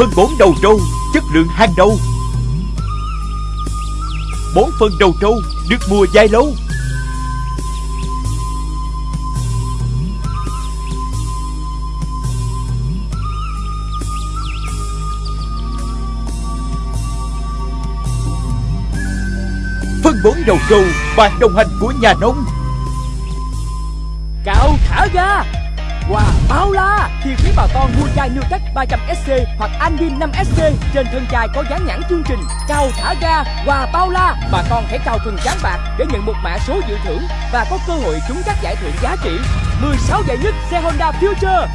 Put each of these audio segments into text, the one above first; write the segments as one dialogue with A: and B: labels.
A: Phân bón đầu trâu, Chất lượng hàng đầu. Bón phân đầu trâu Được mùa dài lâu. Phân bón đầu trâu Bạn đồng hành của nhà nông.
B: Cạo thả ga quà bao la! Khi quý bà con mua chai Nutec 300SC hoặc Anvin 5SC trên thân chai có dán nhãn chương trình cao thả ga quà bao la, bà con hãy cao phần trắng bạc để nhận một mã số dự thưởng và có cơ hội trúng các giải thưởng giá trị 16 giải nhất xe Honda Future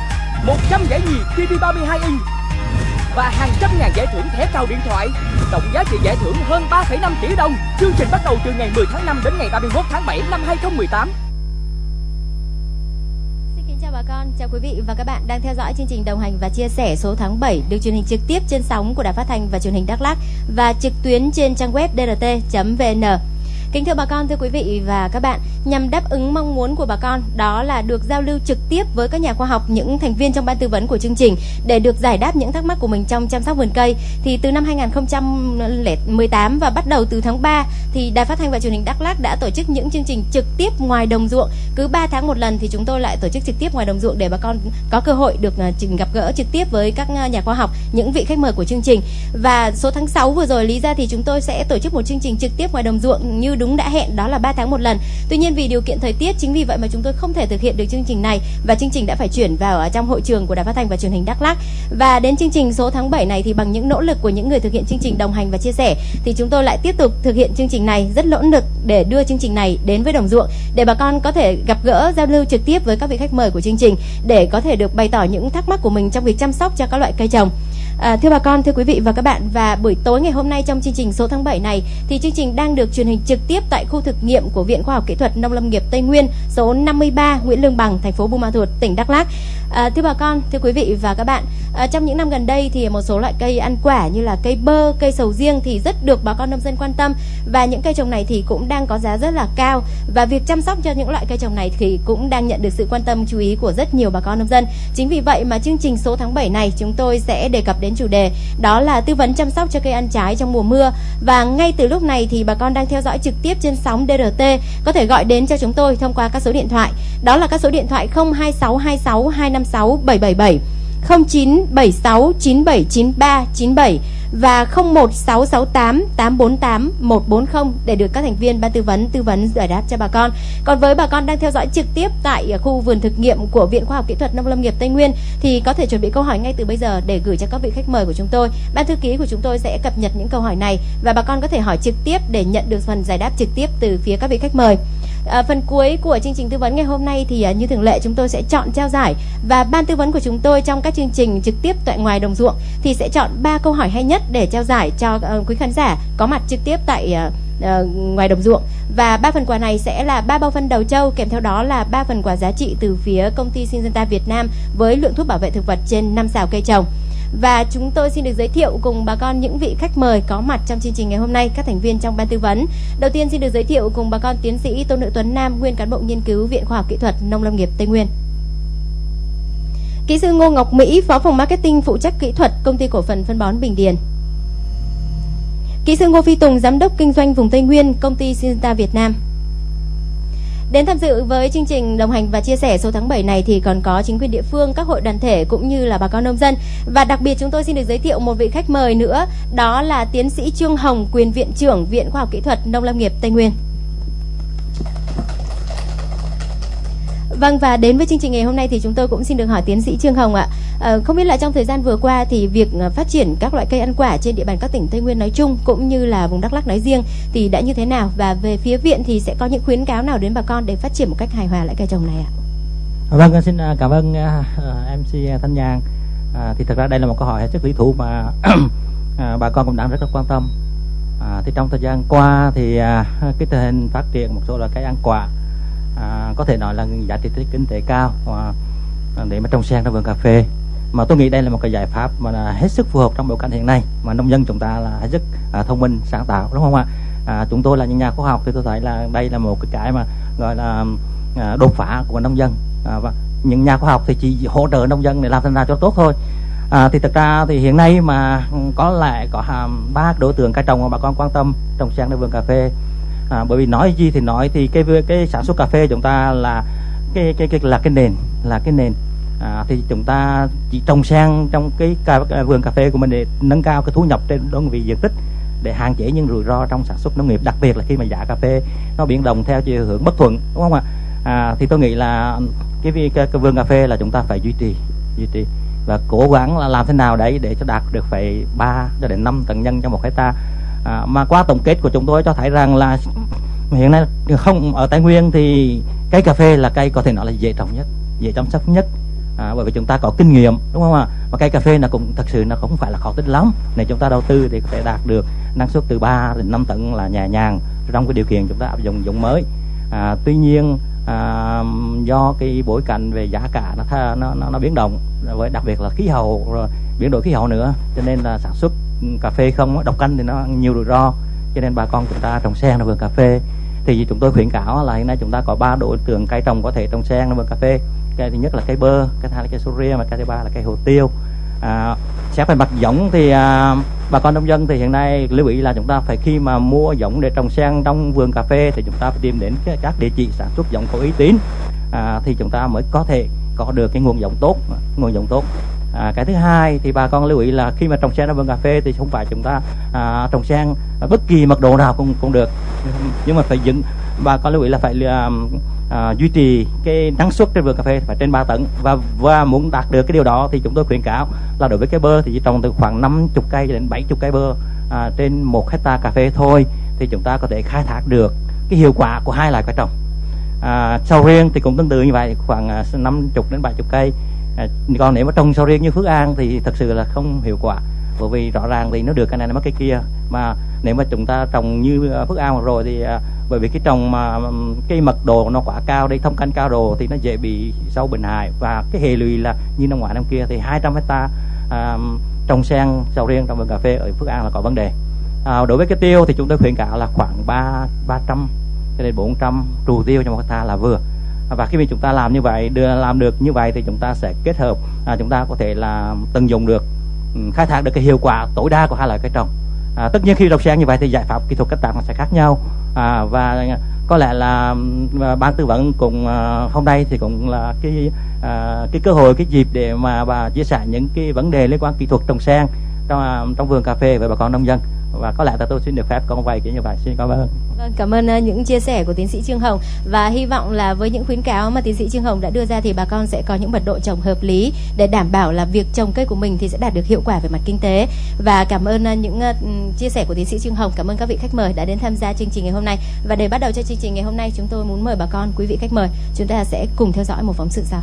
B: 100 giải nhì TV 32 inch và hàng trăm ngàn giải thưởng thẻ cao điện thoại. Tổng giá trị giải thưởng hơn 3,5 tỷ đồng. Chương trình bắt đầu từ ngày 10 tháng 5 đến ngày 31 tháng 7 năm 2018
C: bà con, chào quý vị và các bạn đang theo dõi chương trình đồng hành và chia sẻ số tháng 7 được truyền hình trực tiếp trên sóng của Đài Phát thanh và Truyền hình Đắk Lắk và trực tuyến trên trang web drt.vn. Kính thưa bà con, thưa quý vị và các bạn, nhằm đáp ứng mong muốn của bà con đó là được giao lưu trực tiếp với các nhà khoa học, những thành viên trong ban tư vấn của chương trình để được giải đáp những thắc mắc của mình trong chăm sóc vườn cây. Thì từ năm 2018 và bắt đầu từ tháng 3 thì Đài Phát thanh và Truyền hình Đắk Lắk đã tổ chức những chương trình trực tiếp ngoài đồng ruộng. Cứ 3 tháng một lần thì chúng tôi lại tổ chức trực tiếp ngoài đồng ruộng để bà con có cơ hội được à, gặp gỡ trực tiếp với các à, nhà khoa học, những vị khách mời của chương trình. Và số tháng 6 vừa rồi lý ra thì chúng tôi sẽ tổ chức một chương trình trực tiếp ngoài đồng ruộng như đúng đã hẹn, đó là 3 tháng một lần. Tuy nhiên vì điều kiện thời tiết, chính vì vậy mà chúng tôi không thể thực hiện được chương trình này và chương trình đã phải chuyển vào ở trong hội trường của Đài Phát thanh và Truyền hình Đắk Lắk. Và đến chương trình số tháng 7 này thì bằng những nỗ lực của những người thực hiện chương trình đồng hành và chia sẻ thì chúng tôi lại tiếp tục thực hiện chương trình này rất nỗ lực để đưa chương trình này đến với đồng ruộng để bà con có thể gặp gỡ, giao lưu trực tiếp với các vị khách mời của chương trình để có thể được bày tỏ những thắc mắc của mình trong việc chăm sóc cho các loại cây trồng. À, thưa bà con, thưa quý vị và các bạn và buổi tối ngày hôm nay trong chương trình số tháng 7 này thì chương trình đang được truyền hình trực tiếp tại khu thực nghiệm của Viện Khoa học Kỹ thuật Nông lâm nghiệp Tây Nguyên số 53 Nguyễn Lương Bằng, thành phố Buôn Ma Thuột, tỉnh Đắk Lắk. À, thưa bà con, thưa quý vị và các bạn, à, trong những năm gần đây thì một số loại cây ăn quả như là cây bơ, cây sầu riêng thì rất được bà con nông dân quan tâm và những cây trồng này thì cũng đang có giá rất là cao và việc chăm sóc cho những loại cây trồng này thì cũng đang nhận được sự quan tâm chú ý của rất nhiều bà con nông dân. Chính vì vậy mà chương trình số tháng 7 này chúng tôi sẽ đề cập đến đến chủ đề, đó là tư vấn chăm sóc cho cây ăn trái trong mùa mưa. Và ngay từ lúc này thì bà con đang theo dõi trực tiếp trên sóng DRT có thể gọi đến cho chúng tôi thông qua các số điện thoại. Đó là các số điện thoại 02626 256 777 0976 9793 97 và 01668 848 140 để được các thành viên ban tư vấn tư vấn, giải đáp cho bà con. Còn với bà con đang theo dõi trực tiếp tại khu vườn thực nghiệm của Viện Khoa học Kỹ thuật Nông lâm nghiệp Tây Nguyên thì có thể chuẩn bị câu hỏi ngay từ bây giờ để gửi cho các vị khách mời của chúng tôi. Ban thư ký của chúng tôi sẽ cập nhật những câu hỏi này và bà con có thể hỏi trực tiếp để nhận được phần giải đáp trực tiếp từ phía các vị khách mời. À, phần cuối của chương trình tư vấn ngày hôm nay thì à, như thường lệ chúng tôi sẽ chọn trao giải và ban tư vấn của chúng tôi trong các chương trình trực tiếp tại ngoài đồng ruộng thì sẽ chọn ba câu hỏi hay nhất để trao giải cho uh, quý khán giả có mặt trực tiếp tại uh, uh, ngoài đồng ruộng và ba phần quà này sẽ là ba bao phân đầu trâu kèm theo đó là ba phần quà giá trị từ phía công ty Syngenta Việt Nam với lượng thuốc bảo vệ thực vật trên 5 xào cây trồng. Và chúng tôi xin được giới thiệu cùng bà con những vị khách mời có mặt trong chương trình ngày hôm nay, các thành viên trong ban tư vấn. Đầu tiên xin được giới thiệu cùng bà con tiến sĩ Tô Nữ Tuấn Nam, nguyên cán bộ nghiên cứu Viện Khoa học Kỹ thuật Nông lâm nghiệp Tây Nguyên. Kỹ sư Ngô Ngọc Mỹ, phó phòng marketing phụ trách kỹ thuật công ty cổ phần phân bón Bình Điền. Kỹ sư Ngô Phi Tùng, giám đốc kinh doanh vùng Tây Nguyên, công ty Syngenta Việt Nam. Đến tham dự với chương trình đồng hành và chia sẻ số tháng 7 này thì còn có chính quyền địa phương, các hội đoàn thể cũng như là bà con nông dân. Và đặc biệt chúng tôi xin được giới thiệu một vị khách mời nữa, đó là tiến sĩ Trương Hồng, quyền viện trưởng Viện Khoa học Kỹ thuật Nông lâm nghiệp Tây Nguyên. Vâng và đến với chương trình ngày hôm nay thì chúng tôi cũng xin được hỏi tiến sĩ Trương Hồng ạ. À, không biết là trong thời gian vừa qua thì việc ờ, phát triển các loại cây ăn quả trên địa bàn các tỉnh Tây Nguyên nói chung cũng như là vùng Đắk Lắk nói riêng thì đã như thế nào và về phía viện thì sẽ có những khuyến cáo nào đến bà con để phát triển một cách hài hòa lại cây trồng này ạ?
D: Ờ, vâng, xin cảm ơn MC Thanh Nhàn. À, thì thật ra đây là một câu hỏi hết sức lý thú mà à, bà con cũng đang rất là quan tâm. À, thì trong thời gian qua thì à, cái tình hình phát triển một số loại cây ăn quả à, có thể nói là giá trị kinh tế cao à, để mà trồng sen trong vườn cà phê mà tôi nghĩ đây là một cái giải pháp mà là hết sức phù hợp trong bối cảnh hiện nay. Mà nông dân chúng ta là hết sức à, thông minh sáng tạo đúng không ạ? À, chúng tôi là những nhà khoa học thì tôi thấy là đây là một cái cái mà gọi là à, đột phá của nông dân. À, và những nhà khoa học thì chỉ hỗ trợ nông dân để làm thế nào cho tốt thôi. À, thì thực ra thì hiện nay mà có lẽ có hàm ba đối tượng cây trồng mà bà con quan tâm trồng sen để vườn cà phê. À, bởi vì nói gì thì nói thì cái cái sản xuất cà phê chúng ta là cái cái, cái là cái nền là cái nền à, thì chúng ta chỉ trồng sen trong cái cà, vườn cà phê của mình để nâng cao cái thu nhập trên đơn vị diện tích để hạn chế những rủi ro trong sản xuất nông nghiệp đặc biệt là khi mà giá cà phê nó biến động theo chiều hướng bất thuận đúng không ạ? À, thì tôi nghĩ là cái, cái, cái, cái vườn cà phê là chúng ta phải duy trì duy trì và cố gắng là làm thế nào đấy để cho đạt được phải 3 cho đến 5 tầng nhân cho một hecta. À, mà qua tổng kết của chúng tôi cho thấy rằng là hiện nay không ở Tây Nguyên thì cây cà phê là cây có thể nói là dễ trồng nhất dễ chăm sóc nhất à, bởi vì chúng ta có kinh nghiệm đúng không ạ? Và cây cà phê là cũng thật sự nó không phải là khó tính lắm. Nên chúng ta đầu tư thì có thể đạt được năng suất từ 3 đến 5 tấn là nhẹ nhàng trong cái điều kiện chúng ta áp dụng giống mới. À, tuy nhiên à, do cái bối cảnh về giá cả nó nó nó, nó biến động với đặc biệt là khí hậu rồi biến đổi khí hậu nữa cho nên là sản xuất cà phê không độc canh thì nó nhiều rủi ro. Cho nên bà con chúng ta trồng sen vườn cà phê. Thì chúng tôi khuyến cáo là hiện nay chúng ta có ba đối tượng cây trồng có thể trồng sen vườn cà phê cây thứ nhất là cây bơ cây thứ hai là cây sô riêng và cây thứ ba là cây hồ tiêu. À, xét về mặt giống thì à, bà con nông dân thì hiện nay lưu ý là chúng ta phải khi mà mua giống để trồng sen trong vườn cà phê thì chúng ta phải tìm đến các địa chỉ sản xuất giống có uy tín. À, thì chúng ta mới có thể có được cái nguồn giống tốt nguồn giống tốt. À, cái thứ hai thì bà con lưu ý là khi mà trồng sen ở vườn cà phê thì không phải chúng ta à, trồng sen ở bất kỳ mật độ nào cũng cũng được. Nhưng mà phải dựng bà con lưu ý là phải à, à, duy trì cái năng suất trên vườn cà phê phải trên 3 tấn. Và và muốn đạt được cái điều đó thì chúng tôi khuyến cáo là đối với cái bơ thì chỉ trồng từ khoảng 50 cây đến 70 cây bơ à, trên một hecta cà phê thôi thì chúng ta có thể khai thác được cái hiệu quả của hai loại cây trồng. À, sầu riêng thì cũng tương tự như vậy khoảng à, 50 đến 70 cây. À, còn nếu mà trồng sầu riêng như Phước An thì thật sự là không hiệu quả bởi vì rõ ràng thì nó được cái này nó mất cái kia. Mà nếu mà chúng ta trồng như à, Phước An rồi thì à, bởi vì cái trồng mà cái mật độ nó quá cao đây thông canh cao đồ thì nó dễ bị sâu bệnh hại. Và cái hệ lụy là như năm ngoái năm kia thì 200 hecta à, trồng sen sầu riêng trong vườn cà phê ở Phước An là có vấn đề. À, đối với cái tiêu thì chúng tôi khuyến cáo là khoảng ba ba trăm cho đến 400 trù tiêu cho một hecta là vừa. Và khi mà chúng ta làm như vậy đưa làm được như vậy thì chúng ta sẽ kết hợp à, chúng ta có thể là tận dụng được ừ, khai thác được cái hiệu quả tối đa của hai loại cây trồng à, tất nhiên khi đọc sen như vậy thì giải pháp kỹ thuật cách tác nó sẽ khác nhau. À, và có lẽ là à, ban tư vấn cùng uh, à, hôm nay thì cũng là cái uh, cái cơ hội cái dịp để mà bà chia sẻ những cái vấn đề liên quan kỹ thuật trồng sen trong trong vườn cà phê với bà con nông dân và có lẽ là tôi xin được phép con quay kiểu như vậy xin cảm ơn
C: Vâng, cảm ơn ờ, những chia sẻ của tiến sĩ Trương Hồng và hy vọng là với những khuyến cáo mà tiến sĩ Trương Hồng đã đưa ra thì bà con sẽ có những mật độ trồng hợp lý để đảm bảo là việc trồng cây của mình thì sẽ đạt được hiệu quả về mặt kinh tế. Và cảm ơn ờ, những ờ, chia sẻ của tiến sĩ Trương Hồng, cảm ơn các vị khách mời đã đến tham gia chương trình ngày hôm nay. Và để bắt đầu cho chương trình ngày hôm nay, chúng tôi muốn mời bà con, quý vị khách mời, chúng ta sẽ cùng theo dõi một phóng sự sau.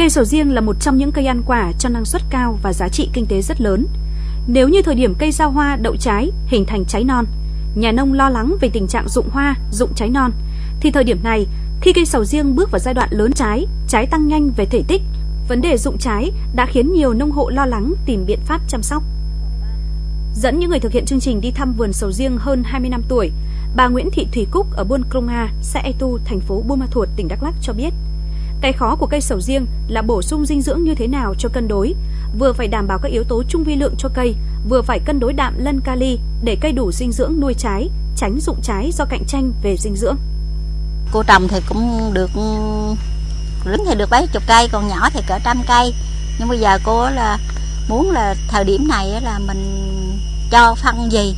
E: Cây sầu riêng là một trong những cây ăn quả cho năng suất cao và giá trị kinh tế rất lớn. Nếu như thời điểm cây ra hoa đậu trái hình thành trái non, nhà nông lo lắng về tình trạng rụng hoa, rụng trái non, thì thời điểm này, khi cây sầu riêng bước vào giai đoạn lớn trái, trái tăng nhanh về thể tích, vấn đề rụng trái đã khiến nhiều nông hộ lo lắng tìm biện pháp chăm sóc. Dẫn những người thực hiện chương trình đi thăm vườn sầu riêng hơn 20 năm tuổi, bà Nguyễn Thị Thủy Cúc ở Buôn Krông A, xã E Tu, thành phố Buôn Ma Thuột, tỉnh Đắk Lắk cho biết – cái khó của cây sầu riêng là bổ sung dinh dưỡng như thế nào cho cân đối, vừa phải đảm bảo các yếu tố trung vi lượng cho cây, vừa phải cân đối đạm lân kali để cây đủ dinh dưỡng nuôi trái, tránh dụng trái do cạnh tranh về dinh dưỡng.
F: Cô trồng thì cũng được lớn thì được mấy chục cây, còn nhỏ thì cỡ trăm cây. Nhưng bây giờ cô là muốn là thời điểm này là mình cho phân gì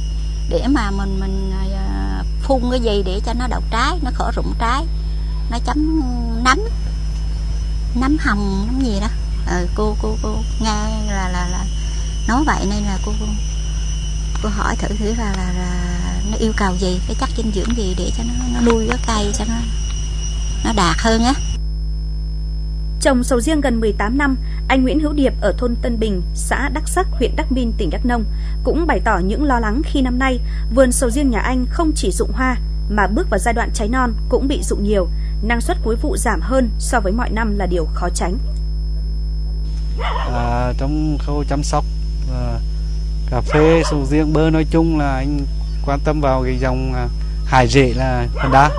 F: để mà mình mình à, phun cái gì để cho nó đậu trái, nó khỏi rụng trái, nó chấm nấm nấm hồng nấm gì đó. Ờ, cô cô cô nghe là là là nói vậy nên là cô cô hỏi thử thử là, là là nó yêu cầu gì cái chất dinh dưỡng gì để cho nó nó nuôi cái cây cho nó nó đạt hơn á.
E: Trồng sầu riêng gần 18 năm, anh Nguyễn Hữu Điệp ở thôn Tân Bình, xã Đắc Sắc, huyện Đắc Minh, tỉnh Đắk Nông cũng bày tỏ những lo lắng khi năm nay vườn sầu riêng nhà anh không chỉ dụng hoa mà bước vào giai đoạn trái non cũng bị dụng nhiều, năng suất cuối vụ giảm hơn so với mọi năm là điều khó tránh.
G: À, trong khâu chăm sóc à, cà phê sầu riêng bơ nói chung là anh quan tâm vào cái dòng à, hải rễ là phần đá.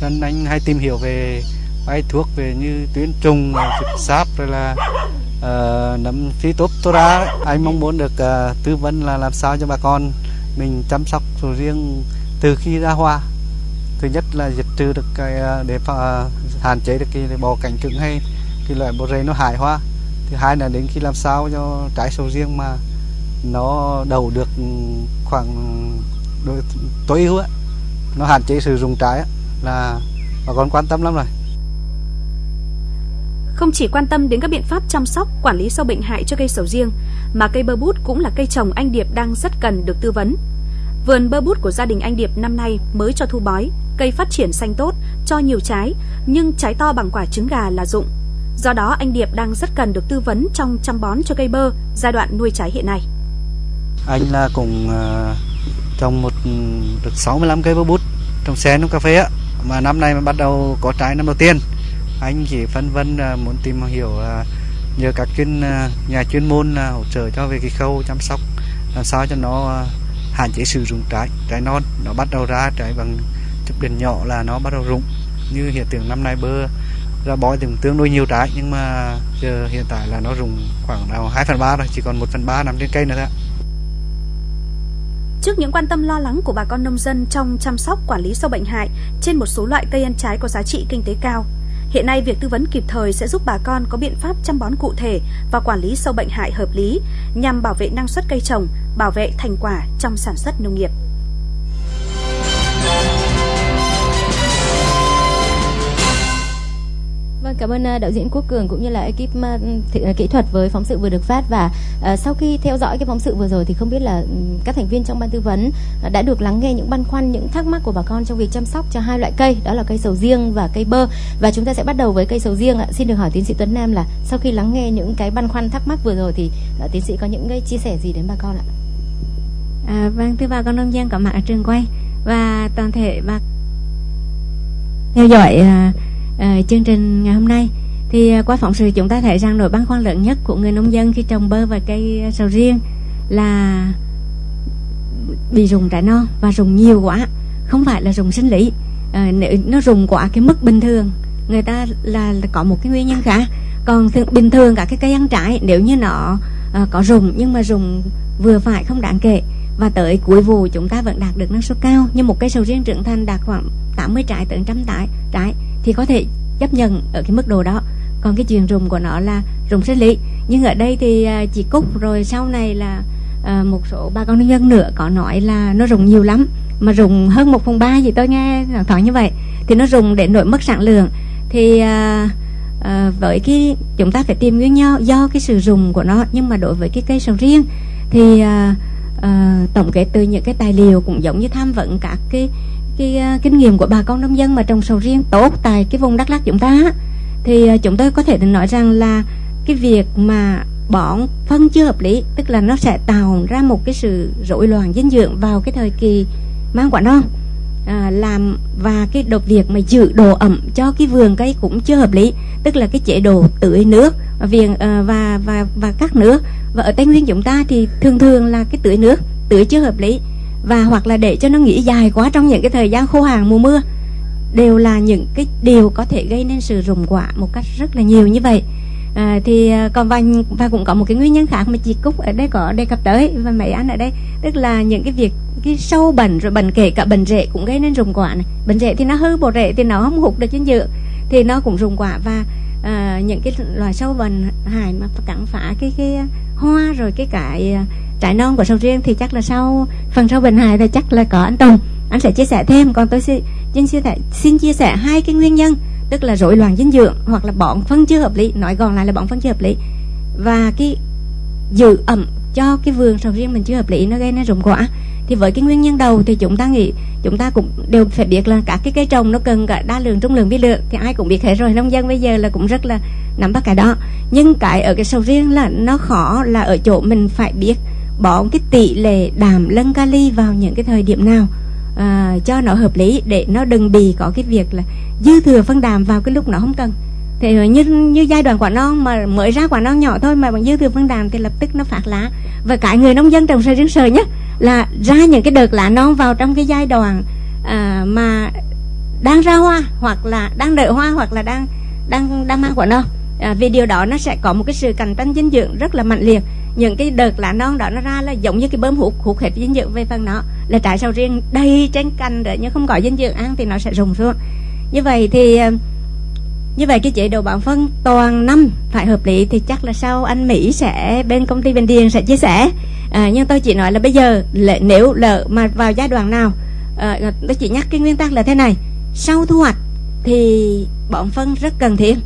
G: cho nên anh hay tìm hiểu về bài thuốc về như tuyến trùng à, trực sáp rồi là uh, nấm phi tốt ra anh mong muốn được uh, tư vấn là làm sao cho bà con mình chăm sóc sầu riêng từ khi ra hoa thứ nhất là diệt trừ được cái à, để phá, à, hạn chế được cái bò cảnh cứng hay cái loại bò rầy nó hại hoa thứ hai là đến khi làm sao cho trái sầu riêng mà nó đầu được khoảng ừ, tối ưu á nó hạn chế sử dụng trái á, là bà con quan tâm lắm rồi.
E: Không chỉ quan tâm đến các biện pháp chăm sóc, quản lý sâu bệnh hại cho cây sầu riêng, mà cây bơ bút cũng là cây trồng anh Điệp đang rất cần được tư vấn. Vườn bơ bút của gia đình anh Điệp năm nay mới cho thu bói, cây phát triển xanh tốt, cho nhiều trái, nhưng trái to bằng quả trứng gà là dụng. Do đó anh Điệp đang rất cần được tư vấn trong chăm bón cho cây bơ giai đoạn nuôi trái hiện nay.
G: Anh là cùng à, trồng một ừ, được 65 cây bơ bút trong xe trong cà phê á mà năm nay mới bắt đầu có trái năm đầu tiên anh chỉ phân vân à, muốn tìm hiểu à, nhờ các chuyên nhà chuyên môn hỗ trợ cho về cái khâu chăm sóc làm sao cho nó hạn chế sử dụng trái trái non nó bắt đầu ra trái bằng chụp đỉnh nhỏ là nó bắt đầu rụng như hiện tượng năm nay bơ ra bói từng tương đối nhiều trái nhưng mà giờ hiện tại là nó rụng khoảng nào 2 phần ba rồi chỉ còn 1 phần ba nằm trên cây nữa thôi
E: Trước những quan tâm lo lắng của bà con nông dân trong chăm sóc quản lý sâu bệnh hại trên một số loại cây ăn trái có giá trị kinh tế cao, hiện nay việc tư vấn kịp thời sẽ giúp bà con có biện pháp chăm bón cụ thể và quản lý sâu bệnh hại hợp lý nhằm bảo vệ năng suất cây trồng, bảo vệ thành quả trong sản xuất nông nghiệp.
C: Cảm ơn à, đạo diễn Quốc Cường cũng như là ekip à, à, kỹ thuật với phóng sự vừa được phát và uh, sau khi theo dõi cái phóng sự vừa rồi thì không biết là ừ, các thành viên trong ban tư vấn đã được lắng nghe những băn khoăn, những thắc mắc của bà con trong việc chăm sóc cho hai loại cây, đó là cây sầu riêng và cây bơ. Và chúng ta sẽ bắt đầu với cây sầu riêng ạ. Xin được hỏi tiến sĩ Tuấn Nam là sau khi lắng nghe những cái băn khoăn thắc mắc vừa rồi thì uh, tiến sĩ có những cái chia sẻ gì đến bà con ạ?
H: À, vâng, thưa bà con nông dân có mặt ở trường quay và toàn thể bà theo dõi uh, uh, chương trình ngày hôm nay. Thì uh, qua phóng sự chúng ta thấy rằng nỗi băn khoăn lớn nhất của người nông dân khi trồng bơ và cây ờ, sầu riêng là bị rụng trái non và rụng nhiều quá không phải là rụng sinh lý. Uh, nếu nó rụng quá cái mức bình thường người ta là, là có một cái nguyên nhân khác. Còn thường, bình thường cả cái cây ăn trái nếu như nó uh, có rụng nhưng mà rụng vừa phải không đáng kể và tới cuối vụ chúng ta vẫn đạt được năng suất cao như một cây sầu riêng trưởng thành đạt khoảng 80 trái tới 100 trái trái thì có thể chấp nhận ở cái mức độ đó. Còn cái chuyện rùng của nó là rùng sinh lý. Nhưng ở đây thì à, chị cúc rồi sau này là à, một số bà con nông dân nữa có nói là nó rùng nhiều lắm. Mà rùng hơn một phần ba gì tôi nghe thoại như vậy. Thì nó rùng để nổi mất sản lượng. Thì à, à, với cái chúng ta phải tìm nguyên nhau do cái sự rùng của nó. Nhưng mà đối với cái cây sầu riêng thì à, à, tổng kết từ những cái tài liệu cũng giống như tham vấn các cái cái à, kinh nghiệm của bà con nông dân mà trồng sầu riêng tốt tại cái vùng Đắk Lắk chúng ta thì à, chúng tôi có thể nói rằng là cái việc mà bón phân chưa hợp lý tức là nó sẽ tạo ra một cái sự rối loạn dinh dưỡng vào cái thời kỳ mang quả non à, làm và cái đột việc mà giữ độ ẩm cho cái vườn cây cũng chưa hợp lý tức là cái chế độ tưới nước và viền à, và và và cắt nước. Và ở tây nguyên chúng ta thì thường thường là cái tưới nước tưới chưa hợp lý và hoặc là để cho nó nghỉ dài quá trong những cái thời gian khô hàng mùa mưa đều là những cái điều có thể gây nên sự rụng quả một cách rất là nhiều như vậy. À, thì à, còn và và cũng có một cái nguyên nhân khác mà chị cúc ở đây có đề cập tới và mấy anh ở đây tức là những cái việc cái sâu bệnh rồi bệnh kể cả bệnh rễ cũng gây nên rụng quả này. Bệnh rễ thì nó hư bộ rễ thì nó không hụt được dinh dưỡng thì nó cũng rụng quả và à, những cái loài sâu bệnh hại mà cắn phá cái cái hoa rồi cái cái à, trái non của sầu riêng thì chắc là sau phần sau bình hài thì chắc là có anh Tùng. Anh sẽ chia sẻ thêm. Còn tôi xin xin chia sẻ, xin chia sẻ hai cái nguyên nhân, tức là rối loạn dinh dưỡng hoặc là bọn phân chưa hợp lý. Nói gọn lại là bọn phân chưa hợp lý. Và cái giữ ẩm cho cái vườn sầu riêng mình chưa hợp lý, nó gây nên rụng quả. Thì với cái nguyên nhân đầu thì chúng ta nghĩ, chúng ta cũng đều phải biết là các cái cây trồng nó cần cả đa lượng, trung lượng, vi lượng thì ai cũng biết hết rồi. Nông dân bây giờ là cũng rất là nắm bắt cái đó. Nhưng cái ở cái sầu riêng là nó khó là ở chỗ mình phải biết bỏ cái tỷ lệ đạm lân kali vào những cái thời điểm nào à, cho nó hợp lý để nó đừng bị có cái việc là dư thừa phân đạm vào cái lúc nó không cần. Thì như như giai đoạn quả non mà mới ra quả non nhỏ thôi mà bằng dư thừa phân đạm thì lập tức nó phát lá. Và cả người nông dân trồng sầu riêng sờ nhất là ra những cái đợt lá non vào trong cái giai đoạn à, mà đang ra hoa hoặc là đang đợi hoa hoặc là đang đang đang mang quả non à, vì điều đó nó sẽ có một cái sự cạnh tranh dinh dưỡng rất là mạnh liệt những cái đợt lá non đó nó ra là giống như cái bơm hút hút hết dinh dưỡng về phần nó. Là trái sầu riêng đầy trên cành rồi nhưng không có dinh dưỡng ăn thì nó sẽ rụng xuống. Như vậy thì ờ, như vậy cái chế độ bón phân toàn năm phải hợp lý thì chắc là sau anh Mỹ sẽ bên công ty Bình Điền sẽ chia sẻ. À, nhưng tôi chỉ nói là bây giờ lệ, nếu lỡ mà vào giai đoạn nào à, tôi chỉ nhắc cái nguyên tắc là thế này. Sau thu hoạch thì bón phân rất cần thiết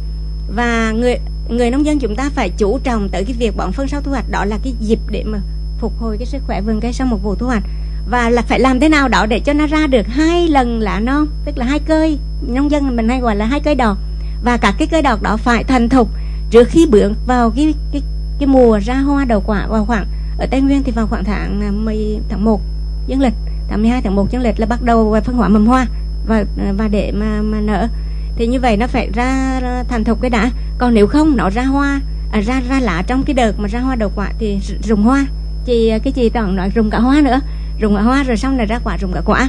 H: và người người nông dân chúng ta phải chú trọng tới cái việc bón phân sau thu hoạch, đó là cái dịp để mà phục hồi cái sức khỏe vườn cây sau một vụ thu hoạch. Và là phải làm thế nào đó để cho nó ra được hai lần lá non, tức là hai cây. Nông dân mình hay gọi là hai cây đọt. Và các cái cây đọt đó phải thành thục trước khi bước vào cái cái cái mùa ra hoa đầu quả vào khoảng, ở tây nguyên thì vào khoảng tháng à, 10 tháng 1 dương lịch, tháng 12 tháng 1 dương lịch là bắt đầu phân hóa mầm hoa và à, và để mà mà nở thì như vậy nó phải ra, ra thành thục cái đã. Còn nếu không nó ra hoa. À, ra ra lá trong cái đợt mà ra hoa đầu quả thì rụng hoa. Chị à, cái chị toàn nói rụng cả hoa nữa. Rụng cả hoa rồi xong này ra quả rụng cả quả.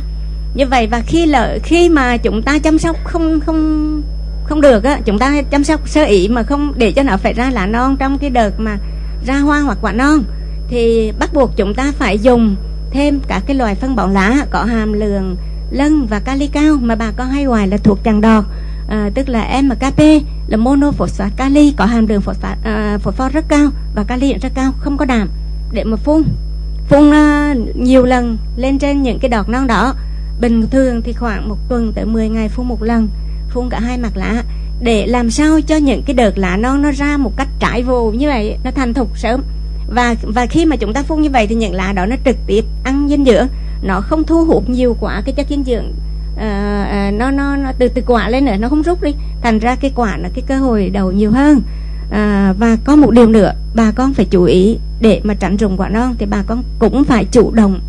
H: Như vậy và khi lỡ khi mà chúng ta chăm sóc không không không được á chúng ta chăm sóc sơ ý mà không để cho nó phải ra lá non trong cái đợt mà ra hoa hoặc quả non thì bắt buộc chúng ta phải dùng thêm các cái loài phân bón lá có hàm lượng lân và kali cao mà bà con hay gọi là thuộc tràng đọt à, tức là MKP là monophosphate kali có hàm lượng phosphate à, phosphor rất cao và kali rất cao không có đạm. Để mà phun phun à, nhiều lần lên trên những cái đọt non đỏ bình thường thì khoảng một tuần tới 10 ngày phun một lần phun cả hai mặt lá để làm sao cho những cái đợt lá non nó ra một cách trải vồ như vậy nó thành thục sớm. Và và khi mà chúng ta phun như vậy thì những lá đó nó trực tiếp ăn dinh dưỡng nó không thu hút nhiều quả cái chất dinh dưỡng à, à, nó, nó nó từ từ quả lên nữa nó không rút đi. Thành ra cái quả là cái cơ hội đầu nhiều hơn. À, và có một điều nữa bà con phải chú ý để mà tránh rụng quả non thì bà con cũng phải chủ động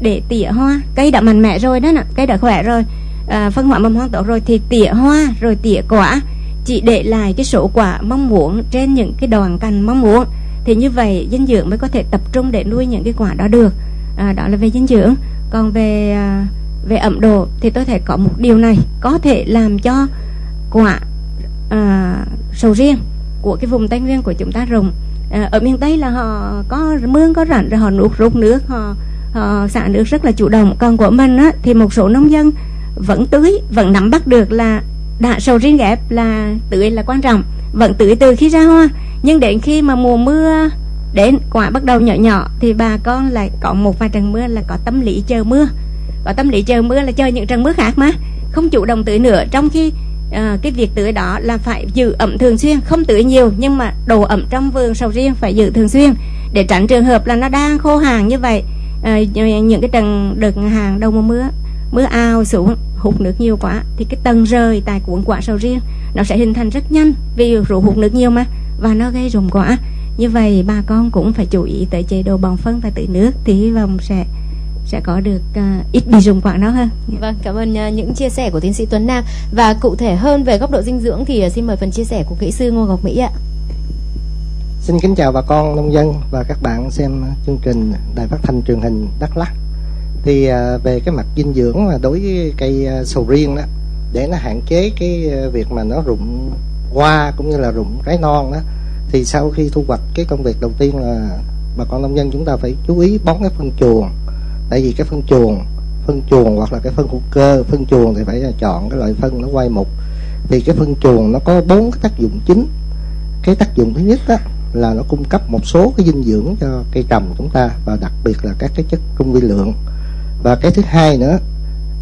H: để tỉa hoa. Cây đã mạnh mẽ rồi đó nè cây đã khỏe rồi à, phân hóa mầm hoang tốt rồi thì tỉa hoa rồi tỉa quả. Chỉ để lại cái số quả mong muốn trên những cái đoàn cành mong muốn. Thì như vậy dinh dưỡng mới có thể tập trung để nuôi những cái quả đó được. À, đó là về dinh dưỡng. Còn về à, về ẩm độ thì tôi thấy có một điều này có thể làm cho quả à, sầu riêng của cái vùng tây nguyên của chúng ta rụng. À, ở miền tây là họ có mương có rảnh rồi họ nuốt rút nước họ họ xả nước rất là chủ động. Còn của mình á, thì một số nông dân vẫn tưới vẫn nắm bắt được là đã sầu riêng ghép là tưới là quan trọng vẫn tưới từ khi ra hoa. Nhưng đến khi mà mùa mưa đến quả bắt đầu nhỏ nhỏ thì bà con lại có một vài trận mưa là có tâm lý chờ mưa có tâm lý chờ mưa là chờ những trận mưa khác mà. Không chủ động tưới nữa trong khi à, cái việc tưới đó là phải giữ ẩm thường xuyên không tưới nhiều nhưng mà độ ẩm trong vườn sầu riêng phải giữ thường xuyên. Để tránh trường hợp là nó đang khô hàng như vậy à, những cái trận đợt hàng đầu mùa mưa mưa ao xuống hút nước nhiều quá thì cái tầng rời tại cuộn quả sầu riêng nó sẽ hình thành rất nhanh vì rủ hụt nước nhiều mà và nó gây rụng quả. Như vậy bà con cũng phải chú ý tới chế độ bón phân và tưới nước thì hy vọng sẽ sẽ có được uh, ít bị rụng quả nó hơn.
C: Vâng, cảm ơn uh, những chia sẻ của tiến sĩ Tuấn Nam và cụ thể hơn về góc độ dinh dưỡng thì uh, xin mời phần chia sẻ của kỹ sư Ngô Ngọc Mỹ ạ.
I: Xin kính chào bà con nông dân và các bạn xem chương trình Đài Phát thanh truyền hình Đắk Lắk. Thì uh, về cái mặt dinh dưỡng mà đối với cây uh, sầu riêng đó để nó hạn chế cái uh, việc mà nó rụng hoa cũng như là rụng trái non đó thì sau khi thu hoạch cái công việc đầu tiên là bà con nông dân chúng ta phải chú ý bón cái phân chuồng tại vì cái phân chuồng phân chuồng hoặc là cái phân hữu cơ, phân chuồng thì phải là chọn cái loại phân nó quay mục. Thì cái phân chuồng nó có bốn cái tác dụng chính. Cái tác dụng thứ nhất đó là nó cung cấp một số cái dinh dưỡng cho cây trồng chúng ta và đặc biệt là các cái chất trung vi lượng. Và cái thứ hai nữa,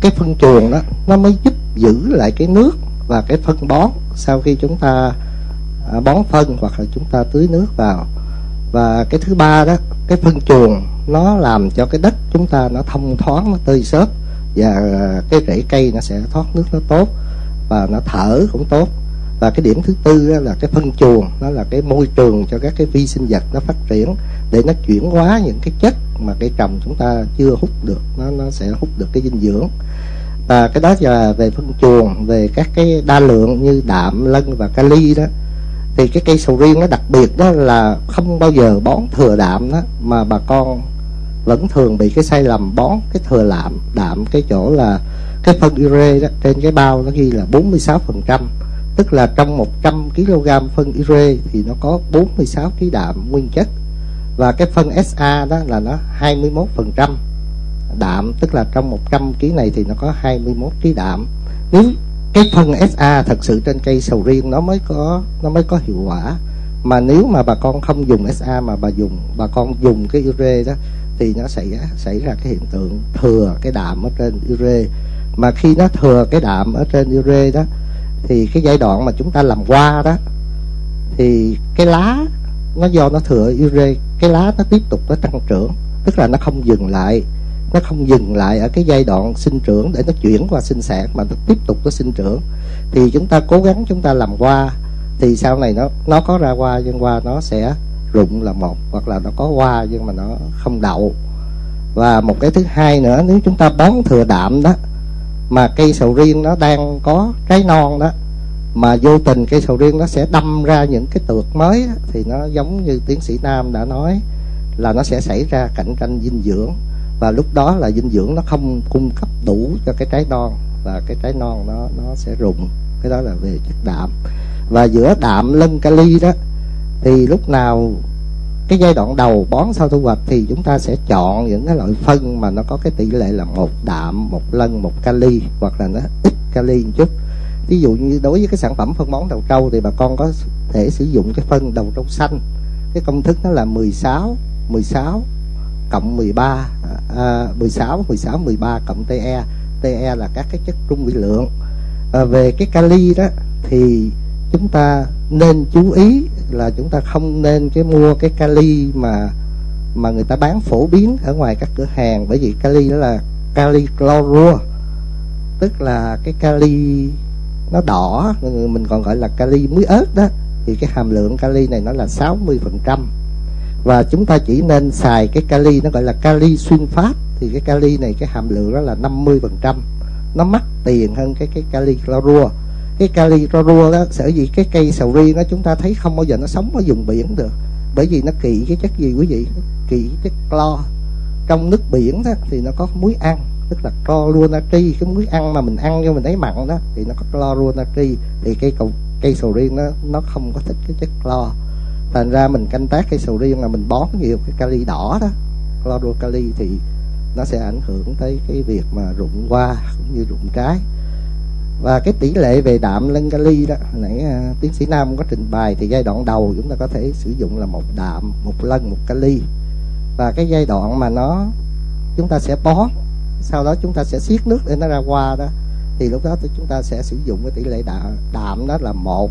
I: cái phân chuồng đó, nó mới giúp giữ lại cái nước và cái phân bón sau khi chúng ta à, bón phân hoặc là chúng ta tưới nước vào. Và cái thứ ba đó cái phân chuồng nó làm cho cái đất chúng ta nó thông thoáng, nó tươi xốp, và cái rễ cây nó sẽ thoát nước nó tốt, và nó thở cũng tốt. Và cái điểm thứ tư là cái phân chuồng, nó là cái môi trường cho các cái vi sinh vật nó phát triển, để nó chuyển hóa những cái chất mà cây trồng chúng ta chưa hút được, nó nó sẽ hút được cái dinh dưỡng. Và cái đó là về phân chuồng, về các cái đa lượng như đạm, lân và kali đó thì cái cây sầu riêng nó đặc biệt đó là không bao giờ bón thừa đạm đó, mà bà con vẫn thường bị cái sai lầm bón cái thừa lạm, đạm cái chỗ là cái phân ure đó, trên cái bao nó ghi là 46 phần trăm. Tức là trong 100 kg phân ure thì nó có 46 kg đạm nguyên chất. Và cái phân SA đó là nó 21 phần trăm đạm, tức là trong 100 kg này thì nó có 21 kg đạm. Nếu cái phân SA thật sự trên cây sầu riêng nó mới có, nó mới có hiệu quả. Mà nếu mà bà con không dùng SA mà bà dùng, bà con dùng cái ure đó, thì nó xảy xảy ra cái hiện tượng thừa cái đạm ở trên ure. Mà khi nó thừa cái đạm ở trên ure đó, thì cái giai đoạn mà chúng ta làm qua đó, thì cái lá nó do nó thừa ure, cái lá nó tiếp tục nó tăng trưởng, tức là nó không dừng lại nó không dừng lại ở cái giai đoạn sinh trưởng để nó chuyển qua sinh sản mà nó tiếp tục nó sinh trưởng. Thì chúng ta cố gắng chúng ta làm qua thì sau này nó nó có ra hoa nhưng hoa nó sẽ rụng là một hoặc là nó có hoa nhưng mà nó không đậu. Và một cái thứ hai nữa nếu chúng ta bón thừa đạm đó mà cây sầu riêng nó đang có trái non đó mà vô tình cây sầu riêng nó sẽ đâm ra những cái tược mới đó, thì nó giống như tiến sĩ Nam đã nói là nó sẽ xảy ra cạnh tranh dinh dưỡng và lúc đó là dinh dưỡng nó không cung cấp đủ cho cái trái non, và cái trái non nó nó sẽ rụng. Cái đó là về chất đạm. Và giữa đạm lân kali đó, thì lúc nào cái giai đoạn đầu bón sau thu hoạch thì chúng ta sẽ chọn những cái loại phân mà nó có cái tỷ lệ là một đạm, một lân, một kali hoặc là nó ít kali một chút. Ví dụ như đối với cái sản phẩm phân bón đầu trâu thì bà con có thể sử dụng cái phân đầu trâu xanh. Cái công thức nó là 16 16 cộng 13 à, 16 16 13 cộng TE TE là các cái chất trung vị lượng. À, về cái kali đó thì chúng ta nên chú ý là chúng ta không nên cái mua cái kali mà mà người ta bán phổ biến ở ngoài các cửa hàng bởi vì kali đó là kali chlorua tức là cái kali nó đỏ mình còn gọi là kali muối ớt đó. Thì cái hàm lượng kali này nó là 60 phần trăm và chúng ta chỉ nên xài cái kali, nó gọi là kali xuyên phát thì cái kali này, cái hàm lượng đó là 50 phần trăm. Nó mắc tiền hơn cái cái kali chlorua. Cái kali chlorua đó, sở dĩ cái cây sầu riêng đó chúng ta thấy không bao giờ nó sống ở vùng biển được. Bởi vì nó kỵ cái chất gì quý vị? Kỵ chất clo. Trong nước biển đó, thì nó có muối ăn, tức là chlorua natri cái muối ăn mà mình ăn cho mình thấy mặn đó, thì nó có chlorua natri thì cây cầu, cây sầu riêng nó nó không có thích cái chất clo thành ra mình canh tác cây sầu riêng là mình bón nhiều cái kali đỏ đó. Chlorua kali thì nó sẽ ảnh hưởng tới cái việc mà rụng hoa cũng như rụng trái. Và cái tỷ lệ về đạm lân kali đó nãy à, tiến sĩ Nam có trình bày thì giai đoạn đầu chúng ta có thể sử dụng là một đạm một lân một kali. Và cái giai đoạn mà nó chúng ta sẽ bón sau đó chúng ta sẽ xiết nước để nó ra hoa đó thì lúc đó thì chúng ta sẽ sử dụng cái tỷ lệ đạm, đạm đó là một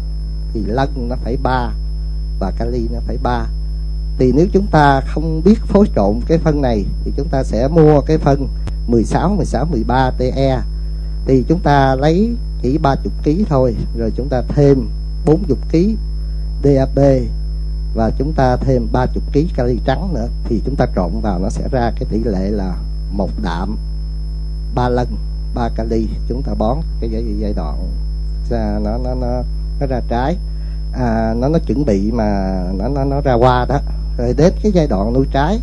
I: thì lân nó phải ba và kali nó phải ba. Thì nếu chúng ta không biết phối trộn cái phân này thì chúng ta sẽ mua cái phân 16 16 13 TE thì chúng ta lấy chỉ 30 kg thôi rồi chúng ta thêm 40 kg DAP và chúng ta thêm 30 kg kali trắng nữa thì chúng ta trộn vào nó sẽ ra cái tỷ lệ là một đạm ba lần ba kali. Chúng ta bón cái giai, giai đoạn ra nó nó nó nó ra trái à, nó nó chuẩn bị mà nó nó nó ra hoa đó. Rồi đến cái giai đoạn nuôi trái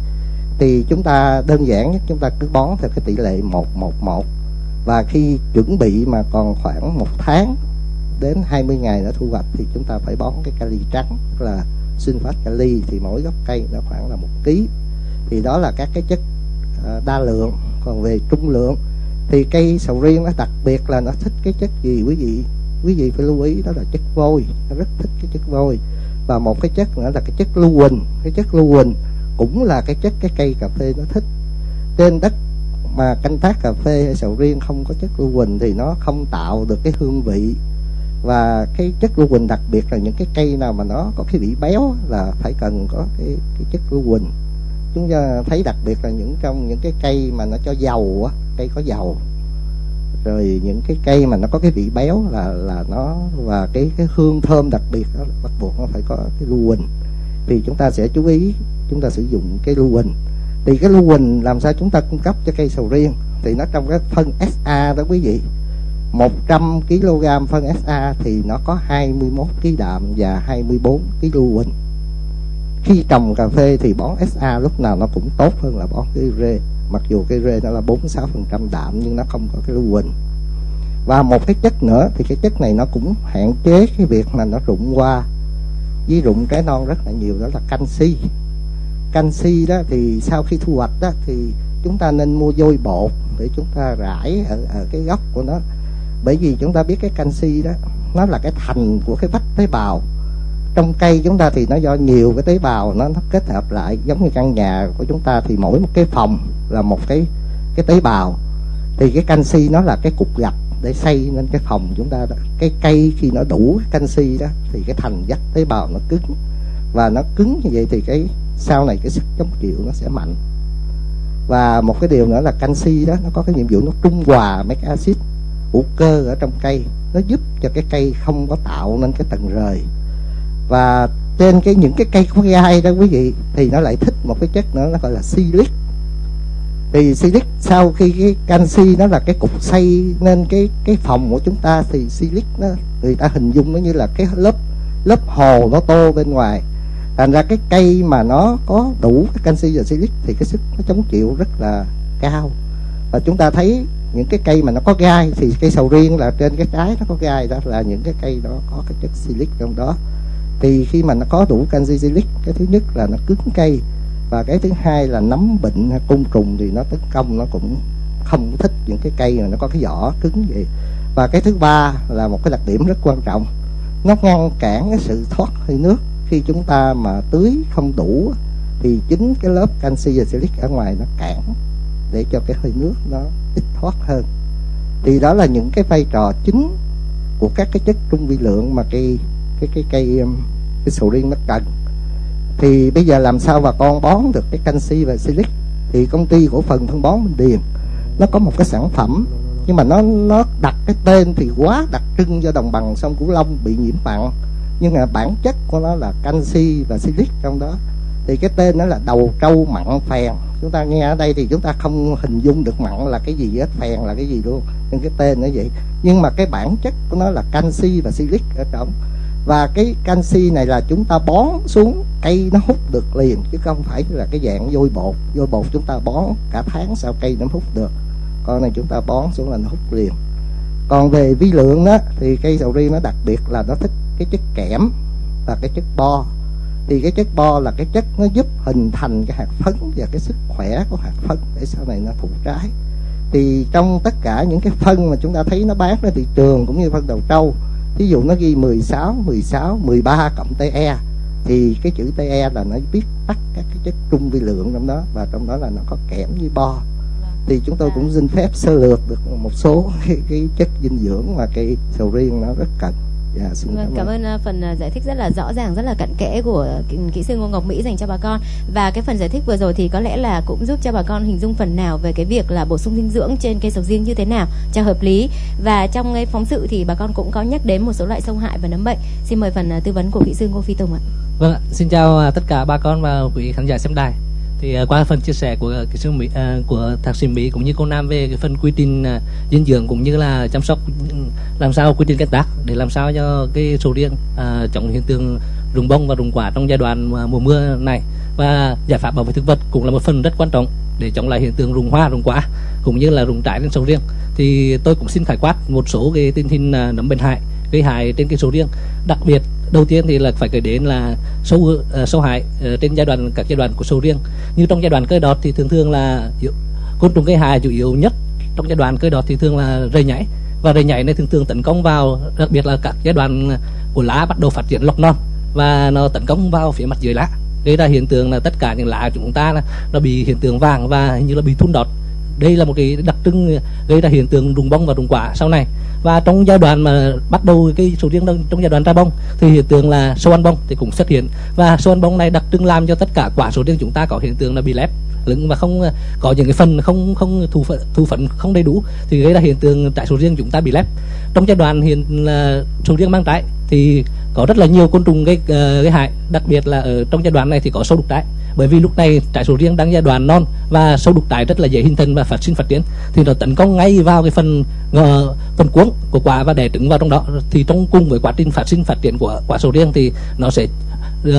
I: thì chúng ta đơn giản nhất chúng ta cứ bón theo cái tỷ lệ một một một. Và khi chuẩn bị mà còn khoảng một tháng đến 20 ngày nữa thu hoạch thì chúng ta phải bón cái kali trắng tức là sinh phát kali thì mỗi gốc cây nó khoảng là một ký. Thì đó là các cái chất à, đa lượng. Còn về trung lượng thì cây sầu riêng nó đặc biệt là nó thích cái chất gì quý vị? Quý vị phải lưu ý, đó là chất vôi. Nó rất thích cái chất vôi. Và một cái chất nữa là cái chất lưu huỳnh. Cái chất lưu huỳnh cũng là cái chất cái cây cà phê nó thích. Trên đất mà canh tác cà phê hay sầu riêng không có chất lưu huỳnh thì nó không tạo được cái hương vị. Và cái chất lưu huỳnh đặc biệt là những cái cây nào mà nó có cái vị béo là phải cần có cái cái chất lưu huỳnh. Chúng ta thấy đặc biệt là những trong những cái cây mà nó cho dầu á, cây có dầu rồi những cái cây mà nó có cái vị béo là là nó, và cái cái hương thơm đặc biệt đó, bắt buộc nó phải có cái lưu huỳnh. Thì chúng ta sẽ chú ý, chúng ta sử dụng cái lưu huỳnh. Thì cái lưu huỳnh làm sao chúng ta cung cấp cho cây sầu riêng? Thì nó trong cái phân SA đó quý vị. 100 kg phân SA thì nó có 21 kg đạm và 24 kg lưu huỳnh. Khi trồng cà phê thì bón SA lúc nào nó cũng tốt hơn là bón cái rê mặc dù cái rê nó là 46 phần trăm đạm nhưng nó không có cái lưu huỳnh và một cái chất nữa thì cái chất này nó cũng hạn chế cái việc mà nó rụng qua. Với rụng trái non rất là nhiều đó là canxi. Canxi đó thì sau khi thu hoạch đó thì chúng ta nên mua vôi bột để chúng ta rải ở, ở cái gốc của nó. Bởi vì chúng ta biết cái canxi đó nó là cái thành của cái vách tế bào trong cây chúng ta thì nó do nhiều cái tế bào nó, nó kết hợp lại giống như căn nhà của chúng ta thì mỗi một cái phòng là một cái cái tế bào. Thì cái canxi nó là cái cục gạch để xây nên cái phòng chúng ta đó. Cái cây khi nó đủ canxi đó thì cái thành dắt tế bào nó cứng. Và nó cứng như vậy thì cái sau này cái sức chống chịu nó sẽ mạnh. Và một cái điều nữa là canxi đó nó có cái nhiệm vụ nó trung hòa mấy cái axit hữu cơ ở trong cây. Nó giúp cho cái cây không có tạo nên cái tầng rời và trên cái những cái cây có gai đó quý vị, thì nó lại thích một cái chất nữa, nó gọi là silic. Thì silic sau khi cái canxi nó là cái cục xây nên cái cái phòng của chúng ta thì silic nó người ta hình dung nó như là cái lớp lớp hồ nó tô bên ngoài. Thành ra cái cây mà nó có đủ cái canxi và silic thì cái sức nó chống chịu rất là cao. Và chúng ta thấy những cái cây mà nó có gai thì cây sầu riêng là trên cái trái nó có gai đó, là những cái cây đó có cái chất silic trong đó thì khi mà nó có đủ canxi silic cái thứ nhất là nó cứng cây và cái thứ hai là nấm bệnh côn trùng thì nó tấn công, nó cũng không thích những cái cây mà nó có cái vỏ cứng vậy. Và cái thứ ba là một cái đặc điểm rất quan trọng, nó ngăn cản cái sự thoát hơi nước. Khi chúng ta mà tưới không đủ, thì chính cái lớp canxi và silic ở ngoài nó cản để cho cái hơi nước nó ít thoát hơn. Thì đó là những cái vai trò chính của các cái chất trung vi lượng mà cây cái cái cây um, cái sầu riêng nó cần thì bây giờ làm sao bà con bón được cái canxi và silic? Thì công ty cổ phần phân bón Bình Điền, nó có một cái sản phẩm, nhưng mà nó nó đặt cái tên thì quá đặc trưng do đồng bằng sông Cửu Long bị nhiễm mặn. Nhưng mà bản chất của nó là canxi và silic trong đó. Thì cái tên nó là đầu trâu mặn phèn. Chúng ta nghe ở đây thì chúng ta không hình dung được mặn là cái gì hết, phèn là cái gì luôn. Nhưng cái tên nó vậy. Nhưng mà cái bản chất của nó là canxi và silic ở trong và cái canxi này là chúng ta bón xuống cây nó hút được liền, chứ không phải là cái dạng vôi bột. Vôi bột chúng ta bón cả tháng sau cây nó hút được. Con này chúng ta bón xuống là nó hút liền. Còn về vi lượng đó thì cây sầu riêng nó đặc biệt là nó thích cái chất kẽm và cái chất bo. Thì cái chất bo là cái chất nó giúp hình thành cái hạt phấn và cái sức khỏe của hạt phấn để sau này nó thụ trái. Thì trong tất cả những cái phân mà chúng ta thấy nó bán ra thị trường cũng như phân đầu trâu ví dụ nó ghi 16, 16, 13 cộng TE thì cái chữ TE là nó biết tắt các cái chất trung vi lượng trong đó và trong đó là nó có kẽm với bo. Thì chúng tôi cũng xin phép sơ lược được một số cái, cái chất dinh dưỡng mà cây sầu riêng nó rất cần
C: Dạ, xin vâng, cảm, ơn uh, phần uh, giải thích rất là rõ ràng, rất là cặn kẽ của kỹ sư Ngô Ngọc Mỹ dành cho bà con. Và cái phần giải thích vừa rồi thì có lẽ là cũng giúp cho bà con hình dung phần nào về cái việc là bổ sung dinh dưỡng trên cây sầu riêng như thế nào cho hợp lý. Và trong cái phóng sự thì bà con cũng có nhắc đến một số loại sâu hại và nấm bệnh. Xin mời phần tư vấn của kỹ sư Ngô Phi Tùng ạ.
J: Vâng ạ, xin chào tất cả bà con và quý khán giả xem đài thì à, qua phần chia sẻ của kỹ sư mỹ à, của thạc sĩ mỹ cũng như cô nam về cái phần quy trình à, dinh dưỡng cũng như là chăm sóc, làm sao quy trình canh tác để làm sao cho cái sầu riêng chống hiện tượng rụng bông và rụng quả trong giai đoạn mùa mưa này. Và giải pháp bảo vệ thực vật cũng là một phần rất quan trọng để chống lại hiện tượng rụng hoa, rụng quả cũng như là rụng trái trên sầu riêng. Thì tôi cũng xin khải quát một số cái tình hình nấm bệnh hại, gây hại trên cây sầu riêng. Đặc biệt đầu tiên thì là phải kể đến là sâu uh, ờ, sâu hại uh, trên giai đoạn các giai đoạn của sầu riêng. Như trong giai đoạn cây đọt thì thường thường là côn trùng gây hại chủ yếu nhất trong giai đoạn cây đọt thì thường là rầy nhảy. Và rầy nhảy này thường thường tấn công vào đặc biệt là các giai đoạn của lá bắt đầu phát triển lọc non và nó tấn công vào phía mặt dưới lá. Gây ra hiện tượng là tất cả những lá của chúng ta là nó bị hiện tượng vàng và hình như là bị thun đọt. Đây là một cái đặc trưng gây ra hiện tượng rụng bông và rụng quả sau này và trong giai đoạn mà bắt đầu cái sầu riêng trong giai đoạn ra bông thì hiện tượng là sâu ăn bông thì cũng xuất hiện. Và sâu ăn bông này đặc trưng làm cho tất cả quả sầu riêng chúng ta có hiện tượng là bị lép lửng và không có những cái phần không không thu phận thu phận không đầy đủ thì gây ra hiện tượng trái sầu riêng chúng ta bị lép. Trong giai đoạn hiện là sầu riêng mang trái thì có rất là nhiều côn trùng gây uh, gây hại đặc biệt là ở trong giai đoạn này thì có sâu đục trái bởi vì lúc này trái sầu riêng đang giai đoạn non và sâu đục trái rất là dễ hình thành và phát sinh phát triển. Thì nó tấn công ngay vào cái phần uh, phần cuống của quả và đẻ trứng vào trong đó. Thì trong cùng với quá trình phát sinh phát triển của quả sầu riêng thì nó sẽ uh,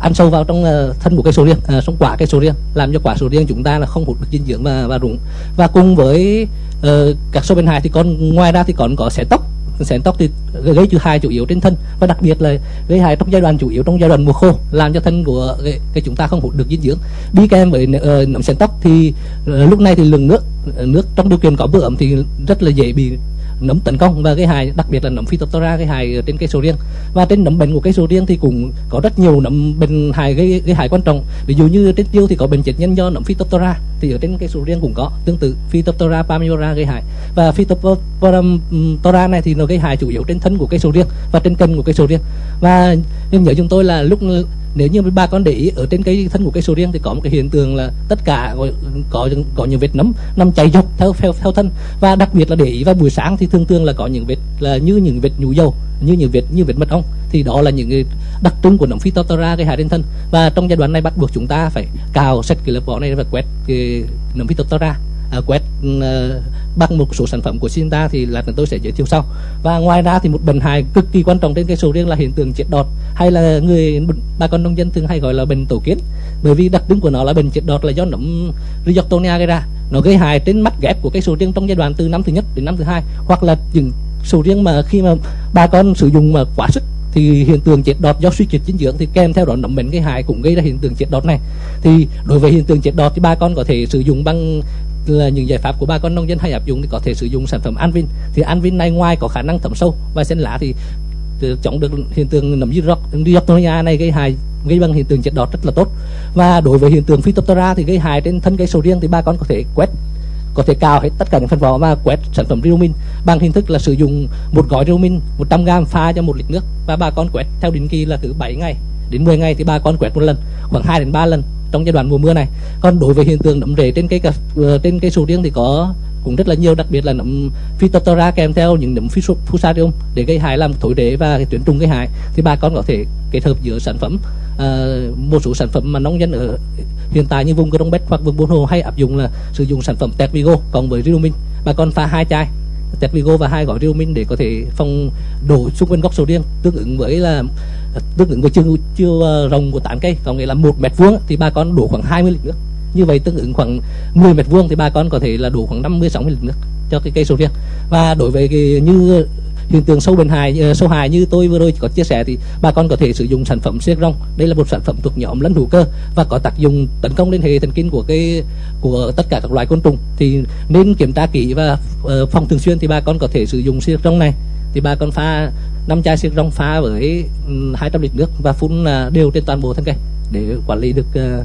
J: ăn sâu vào trong uh, thân của cây sầu riêng uh, trong quả cây sầu riêng làm cho quả sầu riêng chúng ta là không hút được dinh dưỡng và và rụng và cùng với uh, các sâu bên hại thì còn ngoài ra thì còn có xẻ tóc sén tóc thì gây chữ hại chủ yếu trên thân và đặc biệt là gây hại trong giai đoạn chủ yếu trong giai đoạn mùa khô làm cho thân của cái, cái chúng ta không hút được dinh dưỡng. Đi kèm với uh, nấm sén tóc thì uh, lúc này thì lượng nước nước trong điều kiện có bữa ẩm thì rất là dễ bị nấm tấn công và cái hại đặc biệt là nấm phytophthora gây hại trên cây sầu riêng. Và trên nấm bệnh của cây sầu riêng thì cũng có rất nhiều nấm bệnh hại gây gây hại quan trọng. Ví dụ như trên tiêu thì có bệnh chết nhân do nấm phytophthora, thì ở trên cây sầu riêng cũng có, tương tự. Phytophthora palmiora gây hại. Và phytophthora này thì nó gây hại chủ yếu trên thân của cây sầu riêng và trên cành của cây sầu riêng. Và nhưng nhớ chúng tôi là lúc nếu như ba con để ý ở trên cây thân của cây sầu riêng thì có một cái hiện tượng là tất cả có có, có những vết nấm nằm chạy dọc theo theo theo thân. Và đặc biệt là để ý vào buổi sáng thì thường thường là có những vết là như những vết nhũ dầu như những vết như vết mật ong. Thì đó là những cái đặc trưng của nấm phytophthora gây hại trên thân. Và trong giai đoạn này bắt buộc chúng ta phải cào sạch cái lớp vỏ này và quét cái nấm phytophthora uh, quét ờ, uh, bằng một số sản phẩm của Sinta thì là tôi sẽ giới thiệu sau. Và ngoài ra thì một bệnh hại cực kỳ quan trọng trên cây sầu riêng là hiện tượng chết đọt hay là người bà con nông dân thường hay gọi là bệnh tổ kiến. Bởi vì đặc trưng của nó là bệnh chết đọt là do nấm rhizoctonia gây ra. Nó gây hại trên mắt ghép của cây sầu riêng trong giai đoạn từ năm thứ nhất đến năm thứ hai hoặc là những sầu riêng mà khi mà bà con sử dụng mà quá sức thì hiện tượng chết đọt do suy kiệt dinh dưỡng thì kèm theo đó nấm bệnh gây hại cũng gây ra hiện tượng chết đọt này. Thì đối với hiện tượng chết đọt thì bà con có thể sử dụng bằng là những giải pháp của bà con nông dân hay áp dụng thì có thể sử dụng sản phẩm Anvin. Thì Anvin này ngoài có khả năng thẩm sâu và xen lá thì chống được hiện tượng nấm dioctonia này gây hại, gây bằng hiện tượng chết đọt rất là tốt. Và đối với hiện tượng Phytophthora thì gây hại trên thân cây sầu riêng thì bà con có thể quét, có thể cào hết tất cả những phân vỏ và quét sản phẩm Riomin bằng hình thức là sử dụng một gói Riomin 100 g pha cho một lít nước và bà con quét theo định kỳ là cứ 7 ngày đến 10 ngày thì bà con quét một lần, khoảng 2 đến 3 lần trong giai đoạn mùa mưa này. Còn đối với hiện tượng nấm rễ trên cây cà, ờ, trên cây sầu riêng thì có cũng rất là nhiều đặc biệt là nấm phytophthora kèm theo những nấm fusarium để gây hại làm thối rễ và tuyến trùng gây hại. Thì bà con có thể kết hợp giữa sản phẩm uh, một số sản phẩm mà nông dân ở hiện tại như vùng Crong Bách hoặc vùng Buôn Hồ hay áp dụng là sử dụng sản phẩm Tetvigo cộng với Riomin bà con pha hai chai Tetvigo và hai gói Riomin để có thể phòng đổ xung quanh gốc sầu riêng tương ứng với là tương ứng với chiều chiều ờ, rộng của tán cây có nghĩa là một mét vuông thì bà con đổ khoảng 20 lít nước. Như vậy tương ứng khoảng 10 mét vuông thì bà con có thể là đổ khoảng 50 60 lít nước cho cái cây sầu riêng. Và đối với cái, như hiện tượng sâu bệnh hại ờ, sâu hại như tôi vừa rồi có chia sẻ thì bà con có thể sử dụng sản phẩm siết rong. Đây là một sản phẩm thuộc nhóm lẫn hữu cơ và có tác dụng tấn công lên hệ thần kinh của cái của tất cả các loài côn trùng. Thì nên kiểm tra kỹ và ờ, phòng thường xuyên thì bà con có thể sử dụng siết rong này. Thì bà con pha năm chai xịt rong pha với 200 lít nước và phun à, đều trên toàn bộ thân cây để quản lý được à,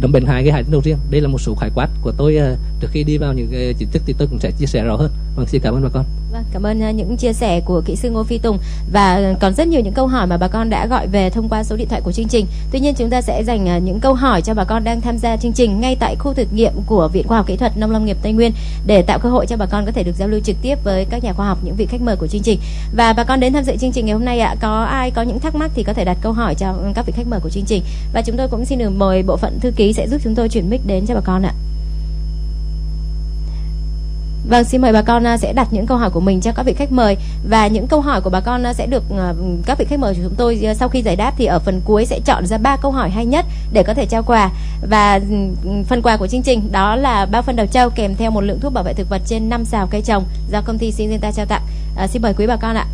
J: đồng bệnh hại gây hại đầu riêng. Đây là một số khái quát của tôi à, trước khi đi vào những uh, chính thức thì tôi cũng sẽ chia sẻ rõ hơn. Vâng xin cảm ơn bà con.
C: Vâng, cảm ơn à, những chia sẻ của kỹ sư Ngô Phi Tùng và ờ, còn rất nhiều những câu hỏi mà bà con đã gọi về thông qua số điện thoại của chương trình. Tuy nhiên chúng ta sẽ dành à, những câu hỏi cho bà con đang tham gia chương trình ngay tại khu thực nghiệm của Viện Khoa học Kỹ thuật Nông lâm nghiệp Tây Nguyên để tạo cơ hội cho bà con có thể được giao lưu trực tiếp với các nhà khoa học, những vị khách mời của chương trình. Và bà con đến tham dự chương trình ngày hôm nay ạ, có ai có những thắc mắc thì có thể đặt câu hỏi cho các vị khách mời của chương trình. Và chúng tôi cũng xin được mời bộ phận thư ký sẽ giúp chúng tôi chuyển mic đến cho bà con ạ. Vâng, xin mời bà con à, sẽ đặt những câu hỏi của mình cho các vị khách mời và những câu hỏi của bà con à, sẽ được à, các vị khách mời của chúng tôi sau khi giải đáp thì ở phần cuối sẽ chọn ra ba câu hỏi hay nhất để có thể trao quà và phần quà của chương trình đó là ba phân đầu trâu kèm theo một lượng thuốc bảo vệ thực vật trên 5 xào cây trồng do công ty Syngenta trao tặng. À, xin mời quý bà con ạ.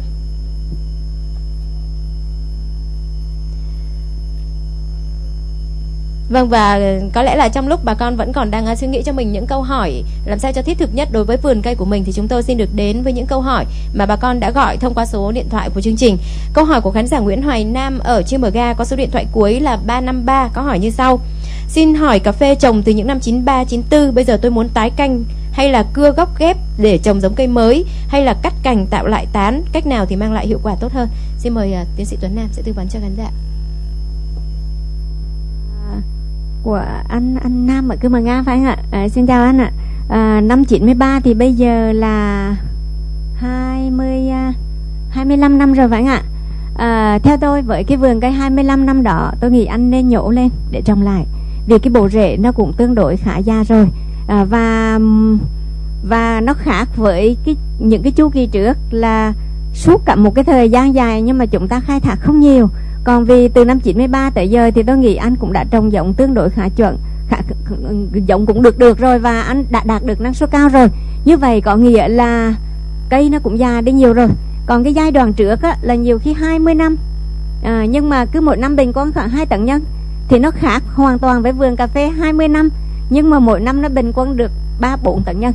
C: Vâng và có lẽ là trong lúc bà con vẫn còn đang à, suy nghĩ cho mình những câu hỏi làm sao cho thiết thực nhất đối với vườn cây của mình thì chúng tôi xin được đến với những câu hỏi mà bà con đã gọi thông qua số điện thoại của chương trình. Câu hỏi của khán giả Nguyễn Hoài Nam ở trên ga có số điện thoại cuối là 353 có hỏi như sau. Xin hỏi cà phê trồng từ những năm 93 94 bây giờ tôi muốn tái canh hay là cưa gốc ghép để trồng giống cây mới hay là cắt cành tạo lại tán, cách nào thì mang lại hiệu quả tốt hơn? Xin mời uh, tiến sĩ Tuấn Nam sẽ tư vấn cho khán giả.
H: Của anh anh Nam ở Cư Mà Nga phải không ạ? À, xin chào anh ạ. À, năm 93 thì bây giờ là 20 25 à, năm rồi phải không ạ? À, theo tôi với cái vườn cây 25 năm đó tôi nghĩ anh nên nhổ lên để trồng lại vì cái bộ rễ nó cũng tương đối khá già rồi à, và và nó khác với cái những cái chu kỳ trước là suốt cả một cái thời gian dài nhưng mà chúng ta khai thác không nhiều còn vì từ năm 93 tới giờ thì tôi nghĩ anh cũng đã trồng giống tương đối khá chuẩn. Khá, giống cũng được được rồi và anh đã đạt được năng suất cao rồi. Như vậy có nghĩa là cây nó cũng già đi nhiều rồi. Còn cái giai đoạn trước á, là nhiều khi 20 năm. À, nhưng mà cứ một năm bình quân khoảng 2 tấn nhân thì nó khác hoàn toàn với vườn cà phê 20 năm. Nhưng mà mỗi năm nó bình quân được 3 4 tấn nhân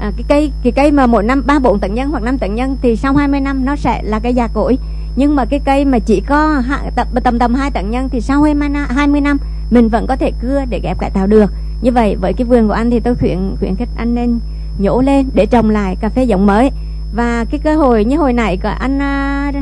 H: à, cái cây cái cây mà mỗi năm 3 4 tấn nhân hoặc 5 tấn nhân thì sau 20 năm nó sẽ là cây già cỗi nhưng mà cái cây mà chỉ có tầm tầm tầm hai tận nhân thì sau 20 năm mình vẫn có thể cưa để ghép cải tạo được. Như vậy với cái vườn của anh thì tôi khuyến khuyến khích anh nên nhổ lên để trồng lại cà phê giống mới. Và cái cơ hội như hồi nãy có anh à,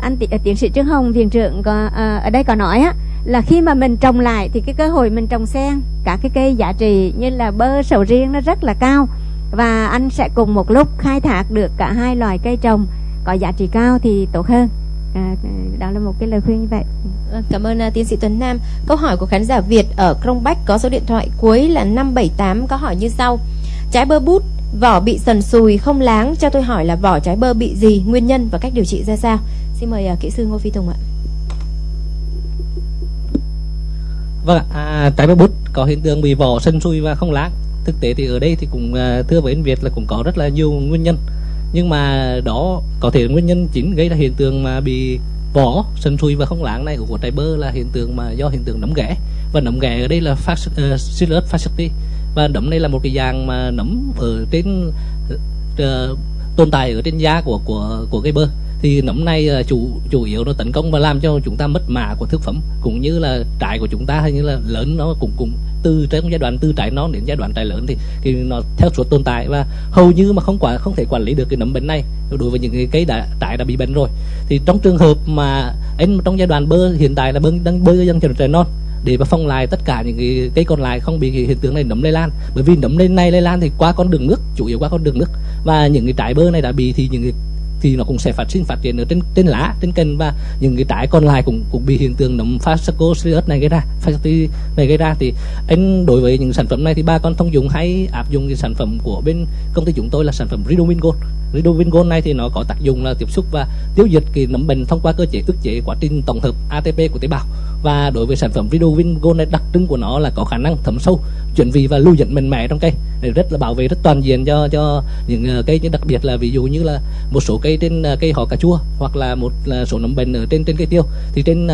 H: anh tiến sĩ Trương Hồng viện trưởng có, à, ở đây có nói á là khi mà mình trồng lại thì cái cơ hội mình trồng sen cả cái cây giá trị như là bơ sầu riêng nó rất là cao. Và anh sẽ cùng một lúc khai thác được cả hai loài cây trồng có giá trị cao thì tốt hơn à, đó là một cái lời khuyên như vậy.
C: Vâng, cảm ơn uh, tiến sĩ Tuấn Nam. Câu hỏi của khán giả Việt ở Krông Bách có số điện thoại cuối là 578 có hỏi như sau. Trái bơ bút vỏ bị sần sùi không láng. Cho tôi hỏi là vỏ trái bơ bị gì nguyên nhân và cách điều trị ra sao? Xin mời uh, kỹ sư Ngô Phi Tùng ạ.
J: Vâng à, trái bơ bút có hiện tượng bị vỏ sần sùi và không láng. Thực tế thì ở đây thì cũng uh, thưa với anh Việt là cũng có rất là nhiều nguyên nhân nhưng mà đó có thể nguyên nhân chính gây ra hiện tượng mà bị vỏ sần sùi và không láng này của trái bơ là hiện tượng mà do hiện tượng nấm ghẻ và nấm ghẻ ở đây là phát uh, ờ, fascisti và nấm này là một cái dạng mà nấm ở trên uh, tồn tại ở trên da của của của cây bơ thì nấm này uh, ờ, chủ chủ yếu nó tấn công và làm cho chúng ta mất mạ của thực phẩm cũng như là trái của chúng ta hay như là lớn nó cũng cũng từ trong giai đoạn từ trái non đến giai đoạn trái lớn thì thì nó theo suốt tồn tại. Và hầu như mà không quả không thể quản lý được cái nấm bệnh này đối với những cái cây đã trái đã bị bệnh rồi. Thì trong trường hợp mà anh trong giai đoạn bơ hiện tại là bơ đang bơ dân trên trái non để mà phong lại tất cả những cái cây còn lại không bị hiện tượng này nấm lây lan. Bởi vì nấm lên này lây lan thì qua con đường nước chủ yếu qua con đường nước. Và những cái trái bơ này đã bị thì những cái thì nó cũng sẽ phát sinh, phát triển ở trên trên lá, trên cành và những cái trái còn lại cũng cũng bị hiện tượng nấm Phascocereus này gây ra Phascocereus này gây ra. Thì anh, đối với những sản phẩm này thì ba con thông dụng hay áp dụng cái sản phẩm của bên công ty chúng tôi là sản phẩm Ridomin Gold. Ridomin Gold này thì nó có tác dụng là tiếp xúc và tiêu diệt cái nấm bệnh thông qua cơ chế, ức chế quá trình tổng hợp ATP của tế bào và đối với sản phẩm video Gold này, đặc trưng của nó là có khả năng thấm sâu, chuyển vị và lưu dẫn mạnh mẽ trong cây. Để rất là bảo vệ, rất toàn diện cho cho những ờ, cây như đặc biệt là ví dụ như là một số cây trên ờ, cây họ cà chua hoặc là một ờ, số nấm bệnh ở trên trên cây tiêu. Thì trên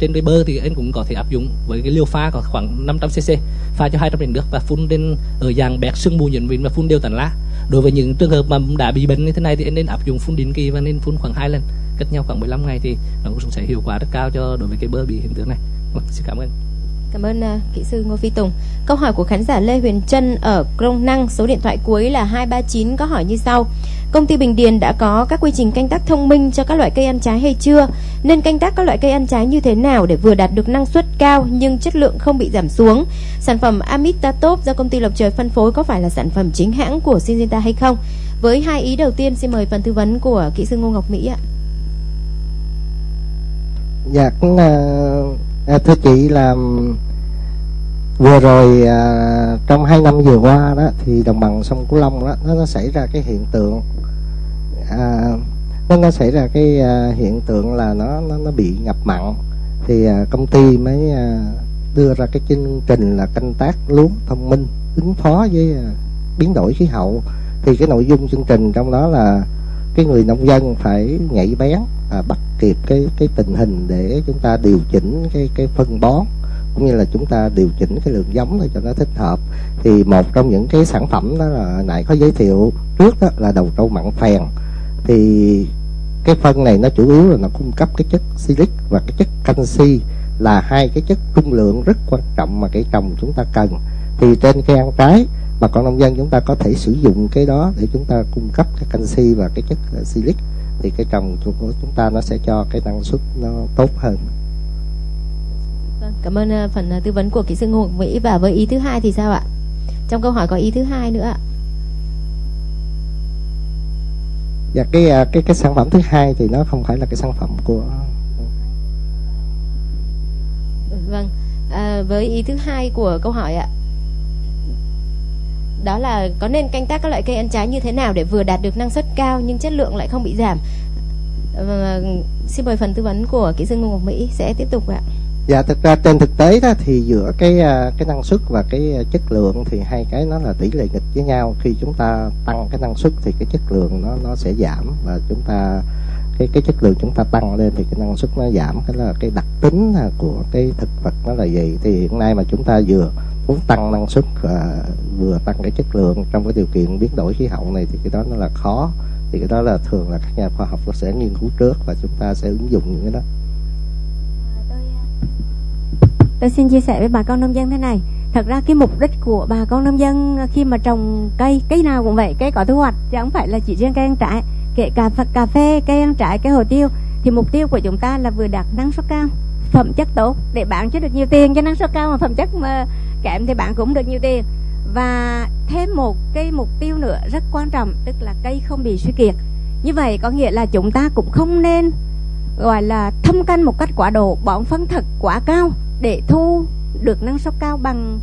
J: trên cây bơ thì anh cũng có thể áp dụng với cái liều pha có khoảng 500 cc pha cho 200 lít nước và phun lên ở dạng bẹt sương mù nhuận vịn và phun đều tàn lá đối với những trường hợp mà đã bị bệnh như thế này thì anh nên áp dụng phun định kỳ và nên phun khoảng hai lần cách nhau khoảng 15 ngày thì nó cũng sẽ hiệu quả rất cao cho đối với cái bơ bị hiện tượng này. Vâng, xin cảm ơn.
C: Cảm ơn uh, kỹ sư Ngô Phi Tùng. Câu hỏi của khán giả Lê Huyền Trân ở Crong Năng, số điện thoại cuối là 239 có hỏi như sau. Công ty Bình Điền đã có các quy trình canh tác thông minh cho các loại cây ăn trái hay chưa? Nên canh tác các loại cây ăn trái như thế nào để vừa đạt được năng suất cao nhưng chất lượng không bị giảm xuống? Sản phẩm Amitatop do công ty Lộc Trời phân phối có phải là sản phẩm chính hãng của Syngenta hay không? Với hai ý đầu tiên xin mời phần tư vấn của kỹ sư Ngô Ngọc Mỹ ạ.
I: Dạ, à, à, thưa chị là ừ, vừa rồi à, trong hai năm vừa qua đó thì đồng bằng sông Cửu Long đó nó, nó xảy ra cái hiện tượng à, nó nó xảy ra cái à, hiện tượng là nó nó nó bị ngập mặn. Thì à, công ty mới à, đưa ra cái chương trình là canh tác lúa thông minh ứng phó với à, biến đổi khí hậu. Thì cái nội dung chương trình trong đó là cái người nông dân phải nhảy bén à, bắt kịp cái cái tình hình để chúng ta điều chỉnh cái cái phân bón, cũng như là chúng ta điều chỉnh cái lượng giống để cho nó thích hợp. Thì một trong những cái sản phẩm đó là nãy có giới thiệu trước đó là đầu trâu mặn phèn. Thì cái phân này nó chủ yếu là nó cung cấp cái chất silic và cái chất canxi là hai cái chất trung lượng rất quan trọng mà cây trồng chúng ta cần. Thì trên cây ăn trái, bà con nông dân chúng ta có thể sử dụng cái đó để chúng ta cung cấp cái canxi và cái chất silic thì cái trồng của chúng ta nó sẽ cho cái năng suất nó tốt hơn.
C: Vâng, cảm ơn ờ, phần ờ, tư vấn của kỹ sư Ngô Mỹ và với ý thứ hai thì sao ạ? Trong câu hỏi có ý thứ hai nữa ạ.
I: Dạ cái ờ, cái cái sản phẩm thứ hai thì nó không phải là cái sản phẩm của
C: vâng à, với ý thứ hai của câu hỏi ạ đó là có nên canh tác các loại cây ăn trái như thế nào để vừa đạt được năng suất cao nhưng chất lượng lại không bị giảm và xin mời phần tư vấn của kỹ sư Ngô Ngọc Mỹ sẽ tiếp tục ạ.
I: Dạ thực ra trên thực tế đó thì giữa cái à, cái năng suất và cái à, chất lượng thì hai cái nó là tỷ lệ nghịch với nhau. Khi chúng ta tăng cái năng suất thì cái chất lượng nó nó sẽ giảm và chúng ta, cái cái chất lượng chúng ta tăng lên thì cái năng suất nó giảm cái là cái đặc tính à, của cái thực vật nó là gì thì hiện nay mà chúng ta vừa muốn tăng năng suất và vừa tăng cái chất lượng trong cái điều kiện biến đổi khí hậu này thì cái đó nó là khó. Thì cái đó là thường là các nhà khoa học nó sẽ nghiên cứu trước và chúng ta sẽ ứng dụng những cái đó.
H: Tôi xin chia sẻ với bà con nông dân thế này. Thật ra cái mục đích của bà con nông dân khi mà trồng cây cây nào cũng vậy cây có thu hoạch chứ không phải là chỉ riêng cây ăn trái. Kể cả cà phê cây ăn trái cây hồ tiêu thì mục tiêu của chúng ta là vừa đạt năng suất cao phẩm chất tốt để bạn cho được nhiều tiền cho năng suất cao mà phẩm chất mà kẽm thì bạn cũng được nhiều tiền. Và thêm một cái mục tiêu nữa rất quan trọng tức là cây không bị suy kiệt. Như vậy có nghĩa là chúng ta cũng không nên gọi là thâm canh một cách quá độ bón phân thật quá cao để thu được năng suất cao bằng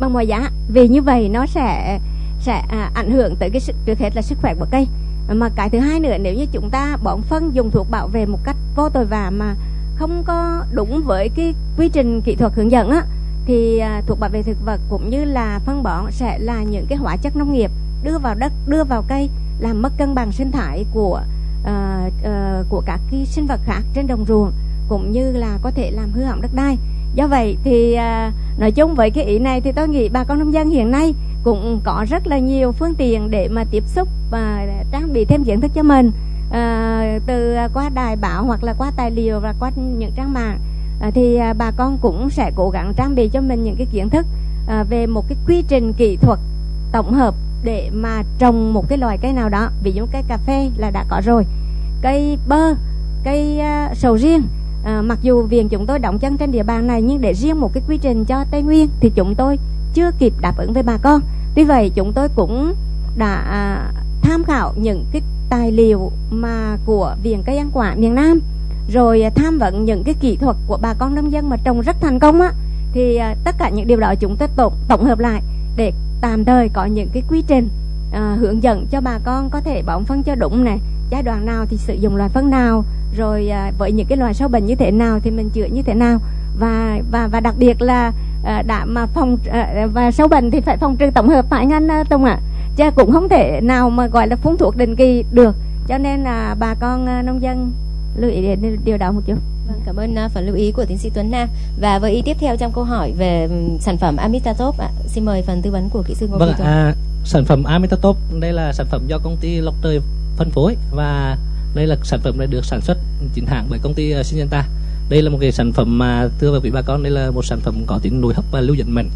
H: bằng mọi giá. Vì như vậy nó sẽ sẽ à, ảnh hưởng tới cái sự trước hết là sức khỏe của cây. Mà cái thứ hai nữa nếu như chúng ta bón phân dùng thuốc bảo vệ một cách vô tội vạ mà không có đúng với cái quy trình kỹ thuật hướng dẫn á thì à, thuộc bảo vệ thực vật cũng như là phân bón sẽ là những cái hóa chất nông nghiệp đưa vào đất đưa vào cây làm mất cân bằng sinh thái của uh, uh, của các cái sinh vật khác trên đồng ruộng cũng như là có thể làm hư hỏng đất đai. Do vậy thì uh, nói chung với cái ý này thì tôi nghĩ bà con nông dân hiện nay cũng có rất là nhiều phương tiện để mà tiếp xúc và trang bị thêm kiến thức cho mình uh, từ qua đài báo hoặc là qua tài liệu và qua những trang mạng à, thì à, bà con cũng sẽ cố gắng trang bị cho mình những cái kiến thức à, về một cái quy trình kỹ thuật tổng hợp để mà trồng một cái loài cây nào đó. Ví dụ cây cà phê là đã có rồi cây bơ cây à, sầu riêng. À, mặc dù viện chúng tôi đóng chân trên địa bàn này nhưng để riêng một cái quy trình cho tây nguyên thì chúng tôi chưa kịp đáp ứng với bà con. Tuy vậy chúng tôi cũng đã à, tham khảo những cái tài liệu mà của viện cây ăn quả miền nam rồi à, tham vấn những cái kỹ thuật của bà con nông dân mà trồng rất thành công á thì à, tất cả những điều đó chúng tôi tổng tổng hợp lại để tạm thời có những cái quy trình à, hướng dẫn cho bà con có thể bón phân cho đúng này giai đoạn nào thì sử dụng loại phân nào rồi à, với những cái loài sâu bệnh như thế nào thì mình chữa như thế nào và và và đặc biệt là à, đã mà phòng à, và sâu bệnh thì phải phòng trừ tổng hợp phải ngăn à, Tùng ạ à. chứ cũng không thể nào mà gọi là phun thuốc định kỳ được cho nên là bà con à, nông dân lưu ý đến điều đó một chút
C: Vâng, cảm ơn uh, phần lưu ý của tiến sĩ Tuấn Nam và với ý tiếp theo trong câu hỏi về um, sản phẩm Amitatop ạ. Xin mời phần tư vấn của kỹ sư Ngô
J: Vâng, à, sản phẩm Amitatop đây là sản phẩm do công ty Lộc Trời phân phối và đây là sản phẩm này được sản xuất chính hãng bởi công ty uh, Syngenta. Đây là một cái sản phẩm mà thưa quý bà con đây là một sản phẩm có tính nội hấp và lưu dẫn mạnh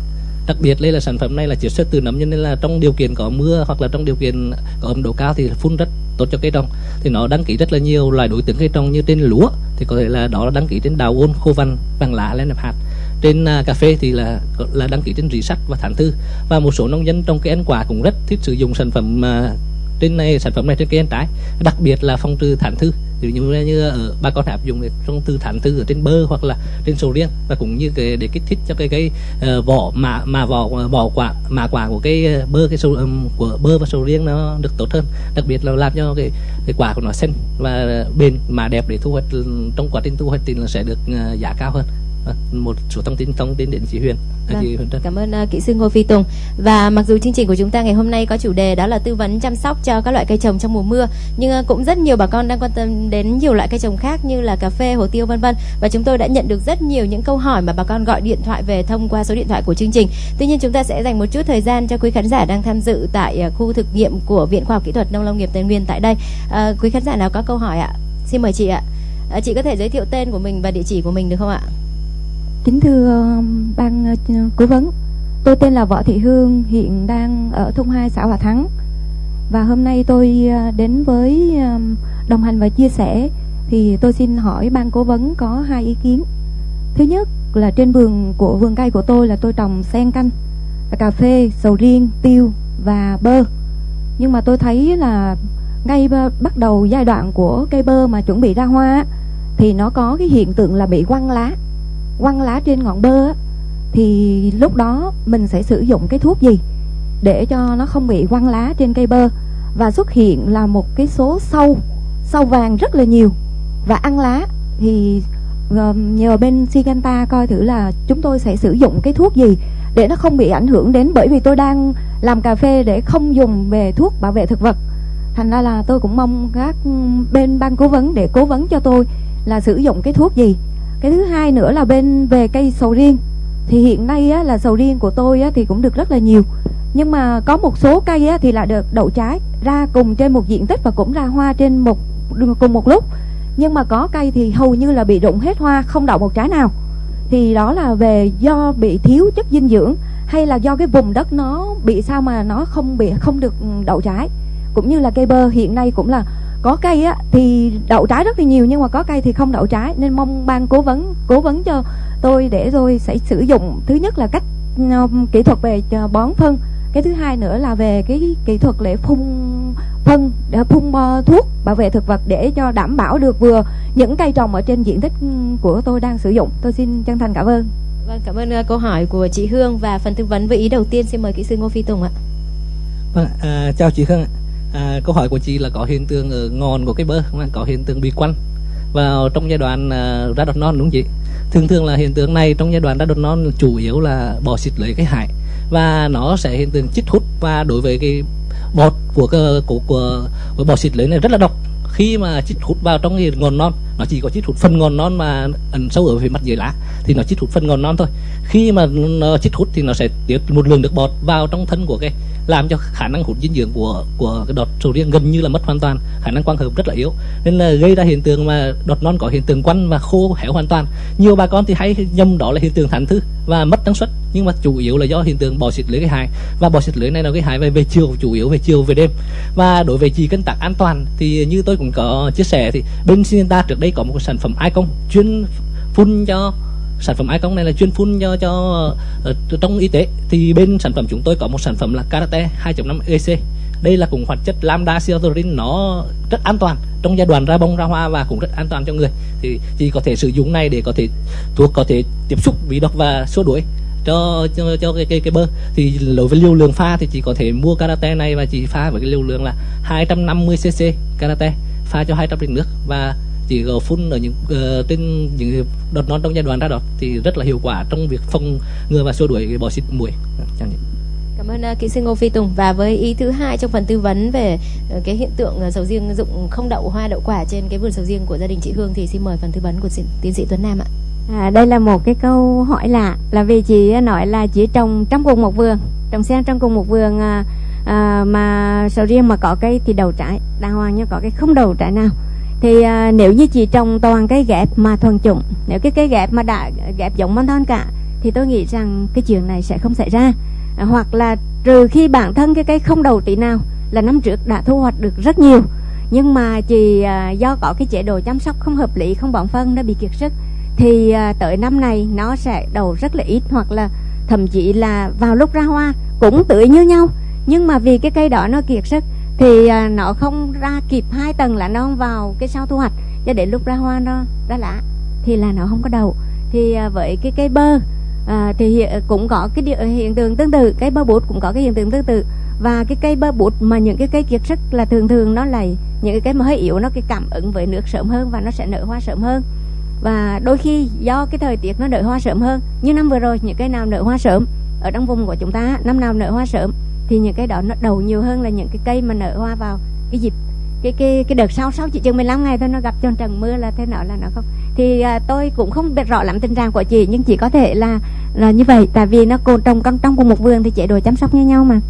J: đặc biệt đây là sản phẩm này là chiết xuất từ nấm cho nên là trong điều kiện có mưa hoặc là trong điều kiện có ẩm độ cao thì phun rất tốt cho cây trồng. Thì nó đăng ký rất là nhiều loại đối tượng cây trồng như trên lúa thì có thể là đó là đăng ký trên đào ôn khô văn vàng lá lên nẹp hạt. Trên uh, cà phê thì là là đăng ký trên rỉ sắt và thản thư. Và một số nông dân trong cây ăn quả cũng rất thích sử dụng sản phẩm uh, trên này sản phẩm này trên cây ăn trái. Đặc biệt là phòng trừ thản thư ví dụ như, như ở ờ, bà con áp dụng trong từ thản thư ở trên bơ hoặc là trên sầu riêng và cũng như cái để kích thích cho cái cái uh, vỏ mà mà vỏ vỏ quả mà quả của cái ờ, bơ cái sầu um, của bơ và sầu riêng nó được tốt hơn. Đặc biệt là làm cho cái cái quả của nó xanh và bền mà đẹp để thu hoạch trong quá trình thu hoạch thì nó sẽ được uh, giá cao hơn. một số thông tin thông tin đến chị Huyền.
C: Vâng, chị Huyền cảm ơn uh, kỹ sư Ngô Phi Tùng. Và mặc dù chương trình của chúng ta ngày hôm nay có chủ đề đó là tư vấn chăm sóc cho các loại cây trồng trong mùa mưa, nhưng uh, cũng rất nhiều bà con đang quan tâm đến nhiều loại cây trồng khác như là cà phê, hồ tiêu vân vân. Và chúng tôi đã nhận được rất nhiều những câu hỏi mà bà con gọi điện thoại về thông qua số điện thoại của chương trình. Tuy nhiên chúng ta sẽ dành một chút thời gian cho quý khán giả đang tham dự tại uh, khu thực nghiệm của Viện Khoa học Kỹ thuật Nông lâm nghiệp Tây Nguyên tại đây. Uh, quý khán giả nào có câu hỏi ạ? Xin mời chị ạ. Uh, chị có thể giới thiệu tên của mình và địa chỉ của mình được không ạ?
K: Kính thưa um, ban ờ, cố vấn, tôi tên là Võ Thị Hương, hiện đang ở thôn 2 xã Hòa Thắng. Và hôm nay tôi ờ, đến với um, đồng hành và chia sẻ thì tôi xin hỏi ban cố vấn có hai ý kiến. Thứ nhất là trên vườn của vườn cây của tôi là tôi trồng sen canh, cà phê, sầu riêng, tiêu và bơ. Nhưng mà tôi thấy là ngay bắt đầu giai đoạn của cây bơ mà chuẩn bị ra hoa thì nó có cái hiện tượng là bị quăng lá quăng lá trên ngọn bơ á, thì lúc đó mình sẽ sử dụng cái thuốc gì để cho nó không bị quăng lá trên cây bơ? Và xuất hiện là một cái số sâu sâu vàng rất là nhiều. Và ăn lá thì ờ, nhờ bên Siganta coi thử là chúng tôi sẽ sử dụng cái thuốc gì để nó không bị ảnh hưởng đến bởi vì tôi đang làm cà phê để không dùng về thuốc bảo vệ thực vật. Thành ra là tôi cũng mong các bên ban cố vấn để cố vấn cho tôi là sử dụng cái thuốc gì cái thứ hai nữa là bên về cây sầu riêng. Thì hiện nay á, là sầu riêng của tôi á, thì cũng được rất là nhiều. Nhưng mà có một số cây á, thì lại được đậu trái ra cùng trên một diện tích và cũng ra hoa trên một cùng một lúc. Nhưng mà có cây thì hầu như là bị rụng hết hoa không đậu một trái nào. Thì đó là về do bị thiếu chất dinh dưỡng hay là do cái vùng đất nó bị sao mà nó không bị không được ừ, đậu trái. Cũng như là cây bơ hiện nay cũng là có cây á thì đậu trái rất là nhiều nhưng mà có cây thì không đậu trái. Nên mong ban cố vấn cố vấn cho tôi để tôi sẽ sử dụng. Thứ nhất là cách um, kỹ thuật về bón phân. Cái thứ hai nữa là về cái kỹ thuật để phun phân để phun uh, thuốc bảo vệ thực vật để cho đảm bảo được vừa những cây trồng ở trên diện tích của tôi đang sử dụng. Tôi xin chân thành cảm ơn.
C: Vâng cảm ơn uh, câu hỏi của chị Hương. Và phần tư vấn với ý đầu tiên xin mời kỹ sư Ngô Phi Tùng ạ.
J: Vâng à, chào chị Hương ạ à, câu hỏi của chị là có hiện tượng ở ngọn của cái bơ không có hiện tượng bị quăn vào trong giai đoạn à, ra đọt non đúng không chị? Thường thường là hiện tượng này trong giai đoạn ra đọt non chủ yếu là bò xịt lấy cái hại và nó sẽ hiện tượng chích hút và đối với cái bọt của của của, của, của bò xịt lấy này rất là độc. Khi mà chích hút vào trong cái ngọn non nó chỉ có chích hút phần ngọn non mà ẩn sâu ở phía mặt dưới lá thì nó chích hút phần ngọn non thôi. Khi mà nó chích hút thì nó sẽ tiết một lượng nước bọt vào trong thân của cái làm cho khả năng hút dinh dưỡng của của cái đọt sầu riêng gần như là mất hoàn toàn. Khả năng quang hợp rất là yếu. Nên là gây ra hiện tượng mà đọt non có hiện tượng quăn và khô héo hoàn toàn. Nhiều bà con thì hay nhầm đó là hiện tượng thản thư và mất năng suất. Nhưng mà chủ yếu là do hiện tượng bò xịt lưới gây hại. Và bò xịt lưới này là gây hại về về chiều, chủ yếu về chiều, về đêm. Và đối với chỉ cân tắc an toàn thì như tôi cũng có chia sẻ thì bên Syngenta trước đây có một sản phẩm Icon chuyên phun cho sản phẩm Icon này là chuyên phun cho cho uh, trong y tế. Thì bên sản phẩm chúng tôi có một sản phẩm là Karate 2.5 EC đây là cùng hoạt chất lambda cytorin nó rất an toàn trong giai đoạn ra bông ra hoa và cũng rất an toàn cho người. Thì chỉ có thể sử dụng này để có thể thuốc có thể tiếp xúc vị độc và xua đuổi cho cho, cho cái, cái cái bơ. Thì đối với liều lượng pha thì chỉ có thể mua karate này và chỉ pha với cái liều lượng là 250 cc karate pha cho 200 lít nước. Và chỉ có phun ở những uh, trên những đợt non trong giai đoạn ra đọt thì rất là hiệu quả trong việc phòng ngừa và xua đuổi bọ xịt muỗi.
C: Cảm ơn uh, kỹ sư Ngô Phi Tùng. Và với ý thứ hai trong phần tư vấn về uh, cái hiện tượng uh, sầu riêng dụng không đậu hoa đậu quả trên cái vườn sầu riêng của gia đình chị Hương thì xin mời phần tư vấn của tiến sĩ Tuấn Nam ạ.
H: À, đây là một cái câu hỏi lạ là vì chị nói là chỉ trồng trong cùng một vườn trồng sen trong cùng một vườn à, à, mà sầu riêng mà có cây thì đầu trái đàng hoàng nhưng có cái không đầu trái nào thì à, nếu như chị trồng toàn cái ghép mà thuần chủng nếu cái cái ghép mà đã ghép giống monthon cả thì tôi nghĩ rằng cái chuyện này sẽ không xảy ra. À, hoặc là trừ khi bản thân cái cây không đầu tí nào là năm trước đã thu hoạch được rất nhiều nhưng mà chỉ à, do có cái chế độ chăm sóc không hợp lý không bón phân nó bị kiệt sức thì à, tới năm này nó sẽ đầu rất là ít hoặc là thậm chí là vào lúc ra hoa cũng tưới như nhau. Nhưng mà vì cái cây đó nó kiệt sức thì à, nó không ra kịp hai tầng là nó vào cái sau thu hoạch. Cho đến lúc ra hoa nó ra lá thì là nó không có đầu thì à, với cái cây bơ à, thì cũng có cái điều, hiện tượng tương tự. Cây bơ bột cũng có cái hiện tượng tương tự. Và cái cây bơ bột mà những cái cây kiệt sức là thường thường nó là những cái cây mà hơi yếu nó cái cảm ứng với nước sớm hơn và nó sẽ nở hoa sớm hơn. Và đôi khi do cái thời tiết nó nở hoa sớm hơn. Như năm vừa rồi những cây nào nở hoa sớm ở trong vùng của chúng ta năm nào nở hoa sớm thì những cái đó nó đầu nhiều hơn là những cái cây mà nở hoa vào cái dịp cái cái cái đợt sau sau chỉ chừng 15 ngày thôi nó gặp trong trận mưa là thế nào là nó không thì à, tôi cũng không biết rõ lắm tình trạng của chị nhưng chỉ có thể là là như vậy tại vì nó cồn trồng trong trong cùng một vườn thì chế độ chăm sóc như nhau mà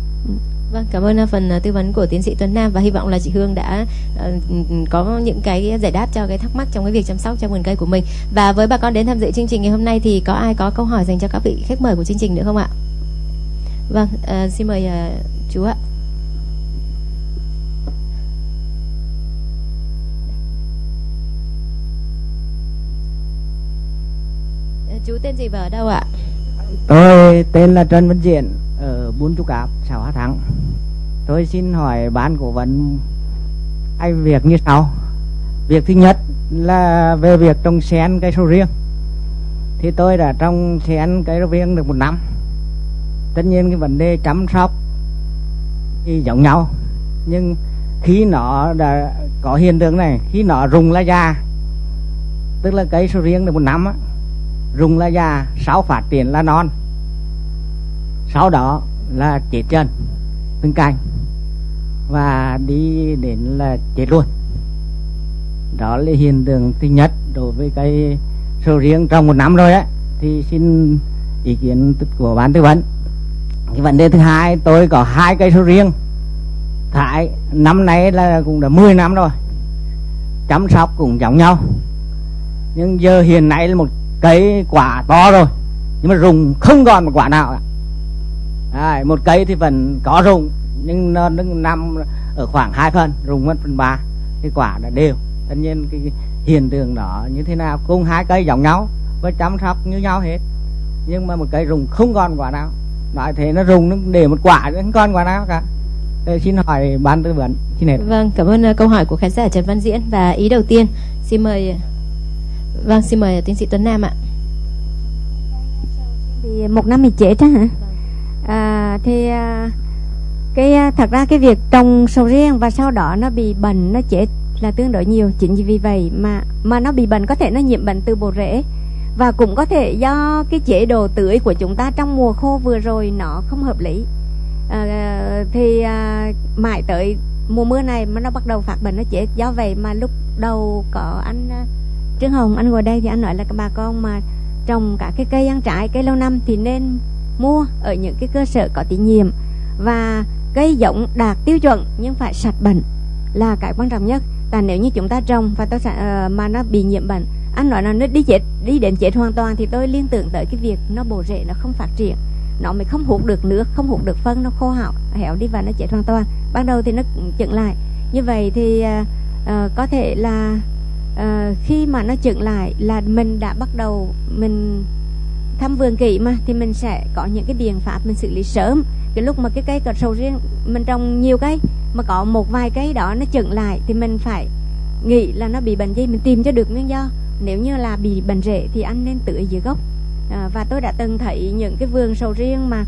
C: Vâng, cảm ơn à, phần à, tư vấn của tiến sĩ Tuấn Nam và hy vọng là chị Hương đã uh, có những cái giải đáp cho cái thắc mắc trong cái việc chăm sóc cho vườn cây của mình. Và với bà con đến tham dự chương trình ngày hôm nay thì có ai có câu hỏi dành cho các vị khách mời của chương trình nữa không ạ? Vâng, uh, xin mời uh, chú ạ. Ờ, chú tên gì và ở đâu ạ?
L: Tôi tên là Trần Văn Diện ở Buôn chú Cáp, xã Hóa Thắng. Tôi xin hỏi ban cổ vấn anh việc như sau. Việc thứ nhất là về việc trồng sen cây sầu riêng. Thì tôi đã trồng sen cây sầu riêng được một năm. Tất nhiên cái vấn đề chăm sóc thì giống nhau. Nhưng khi nó đã có hiện tượng này, khi nó rụng lá già tức là cây sầu riêng được một năm á rụng là già sau phát triển là non sau đó là chết chân từng cành và đi đến là chết luôn đó là hiện tượng thứ nhất đối với cây sầu riêng trong một năm rồi á thì xin ý kiến của ban tư vấn cái vấn đề thứ hai tôi có hai cây sầu riêng. Thải năm nay là cũng đã 10 năm rồi. Chăm sóc cũng giống nhau. Nhưng giờ hiện nay là một cây quả to rồi. Nhưng mà rụng không còn một quả nào cả. À, một cây thì vẫn có rụng nhưng nó nằm ở khoảng hai phần rụng mất phần ba. Cái quả là đều. Tất nhiên cái hiện tượng đó như thế nào cùng hai cây giống nhau và chăm sóc như nhau hết. Nhưng mà một cây rụng không còn quả nào nói thế nó rụng nó để một quả không còn quả nào cả Đây, xin hỏi ban tư vấn. Xin hết.
C: Vâng, cảm ơn uh, câu hỏi của khán giả Trần Văn Diễn và ý đầu tiên. Xin mời Vâng, xin mời tiến sĩ Tuấn Nam ạ.
H: thì một năm thì chết á hả? À, thì à, cái à, thật ra cái việc trồng sầu riêng và sau đó nó bị bệnh nó chết là tương đối nhiều. Chính vì vậy mà mà nó bị bệnh có thể nó nhiễm bệnh từ bộ rễ và cũng có thể do cái chế độ tưới của chúng ta trong mùa khô vừa rồi nó không hợp lý. À, thì à, mãi tới mùa mưa này mà nó bắt đầu phát bệnh nó chết. Do vậy mà lúc đầu có anh à, Trương Hồng anh ngồi đây thì anh nói là các bà con mà trồng cả cái cây ăn trái cây lâu năm thì nên mua ở những cái cơ sở có tín nhiệm và cây giống đạt tiêu chuẩn nhưng phải sạch bệnh là cái quan trọng nhất. Tại nếu như chúng ta trồng và tôi uh, ờ, mà nó bị nhiễm bệnh anh nói là nó đi chết đi đến chết hoàn toàn thì tôi liên tưởng tới cái việc nó bổ rễ nó không phát triển. Nó mới không hút được nước không hút được phân nó khô hạo héo đi và nó chết hoàn toàn. Ban đầu thì nó chững lại. Như vậy thì uh, uh, có thể là uh, khi mà nó chững lại là mình đã bắt đầu mình thăm vườn kỹ mà thì mình sẽ có những cái biện pháp mình xử lý sớm. Cái lúc mà cái cây cà sầu riêng mình trồng nhiều cây mà có một vài cây đó nó chững lại thì mình phải nghĩ là nó bị bệnh gì mình tìm cho được nguyên do nếu như là bị bệnh rễ thì anh nên tưới dưới gốc. À, và tôi đã từng thấy những cái vườn sầu riêng mà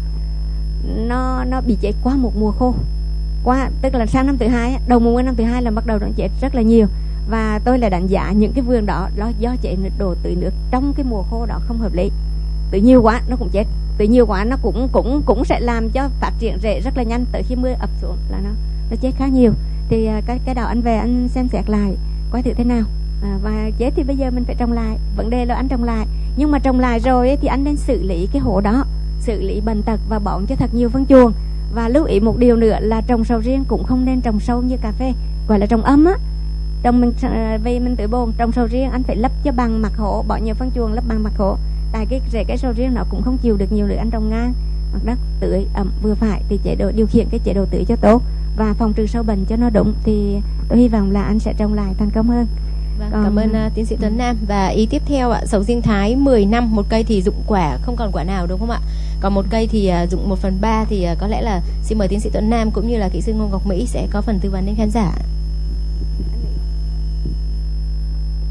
H: nó nó bị chết qua một mùa khô. Qua tức là sang năm thứ hai đầu mùa năm thứ hai là bắt đầu nó chết rất là nhiều. Và tôi là đánh giá những cái vườn đó nó do chạy đồ tưới nước trong cái mùa khô đó không hợp lý. Tưới nhiều quá nó cũng chết tưới nhiều quá nó cũng cũng cũng sẽ làm cho phát triển rễ rất là nhanh tới khi mưa ập xuống là nó nó chết khá nhiều. Thì à, cái cái đó anh về anh xem xét lại coi thử thế nào à, và vậy thì bây giờ mình phải trồng lại vấn đề là anh trồng lại. Nhưng mà trồng lại rồi ấy, thì anh nên xử lý cái hộ đó xử lý bệnh tật và bón cho thật nhiều phân chuồng. Và lưu ý một điều nữa là trồng sầu riêng cũng không nên trồng sâu như cà phê gọi là trồng ấm á. Trồng mình ờ, vì mình tự bồn trồng sầu riêng anh phải lấp cho bằng mặt hộ bỏ nhiều phân chuồng lấp bằng mặt hộ tại cái rễ cái sầu riêng nó cũng không chịu được nhiều nữa anh trồng ngang mặt đất tưới ẩm vừa phải thì chế độ điều khiển cái chế độ tưới cho tốt. Và phòng trừ sâu bệnh cho nó đúng thì tôi hy vọng là anh sẽ trồng lại thành công hơn.
C: Vâng, Còn... cảm ơn uh, tiến sĩ Tuấn Nam. Và ý tiếp theo ạ sầu riêng thái 10 năm một cây thì dụng quả không còn quả nào đúng không ạ? Còn một cây thì uh, dụng 1 phần 3 thì uh, có lẽ là xin mời tiến sĩ Tuấn Nam cũng như là kỹ sư Ngô Ngọc Mỹ sẽ có phần tư vấn đến khán giả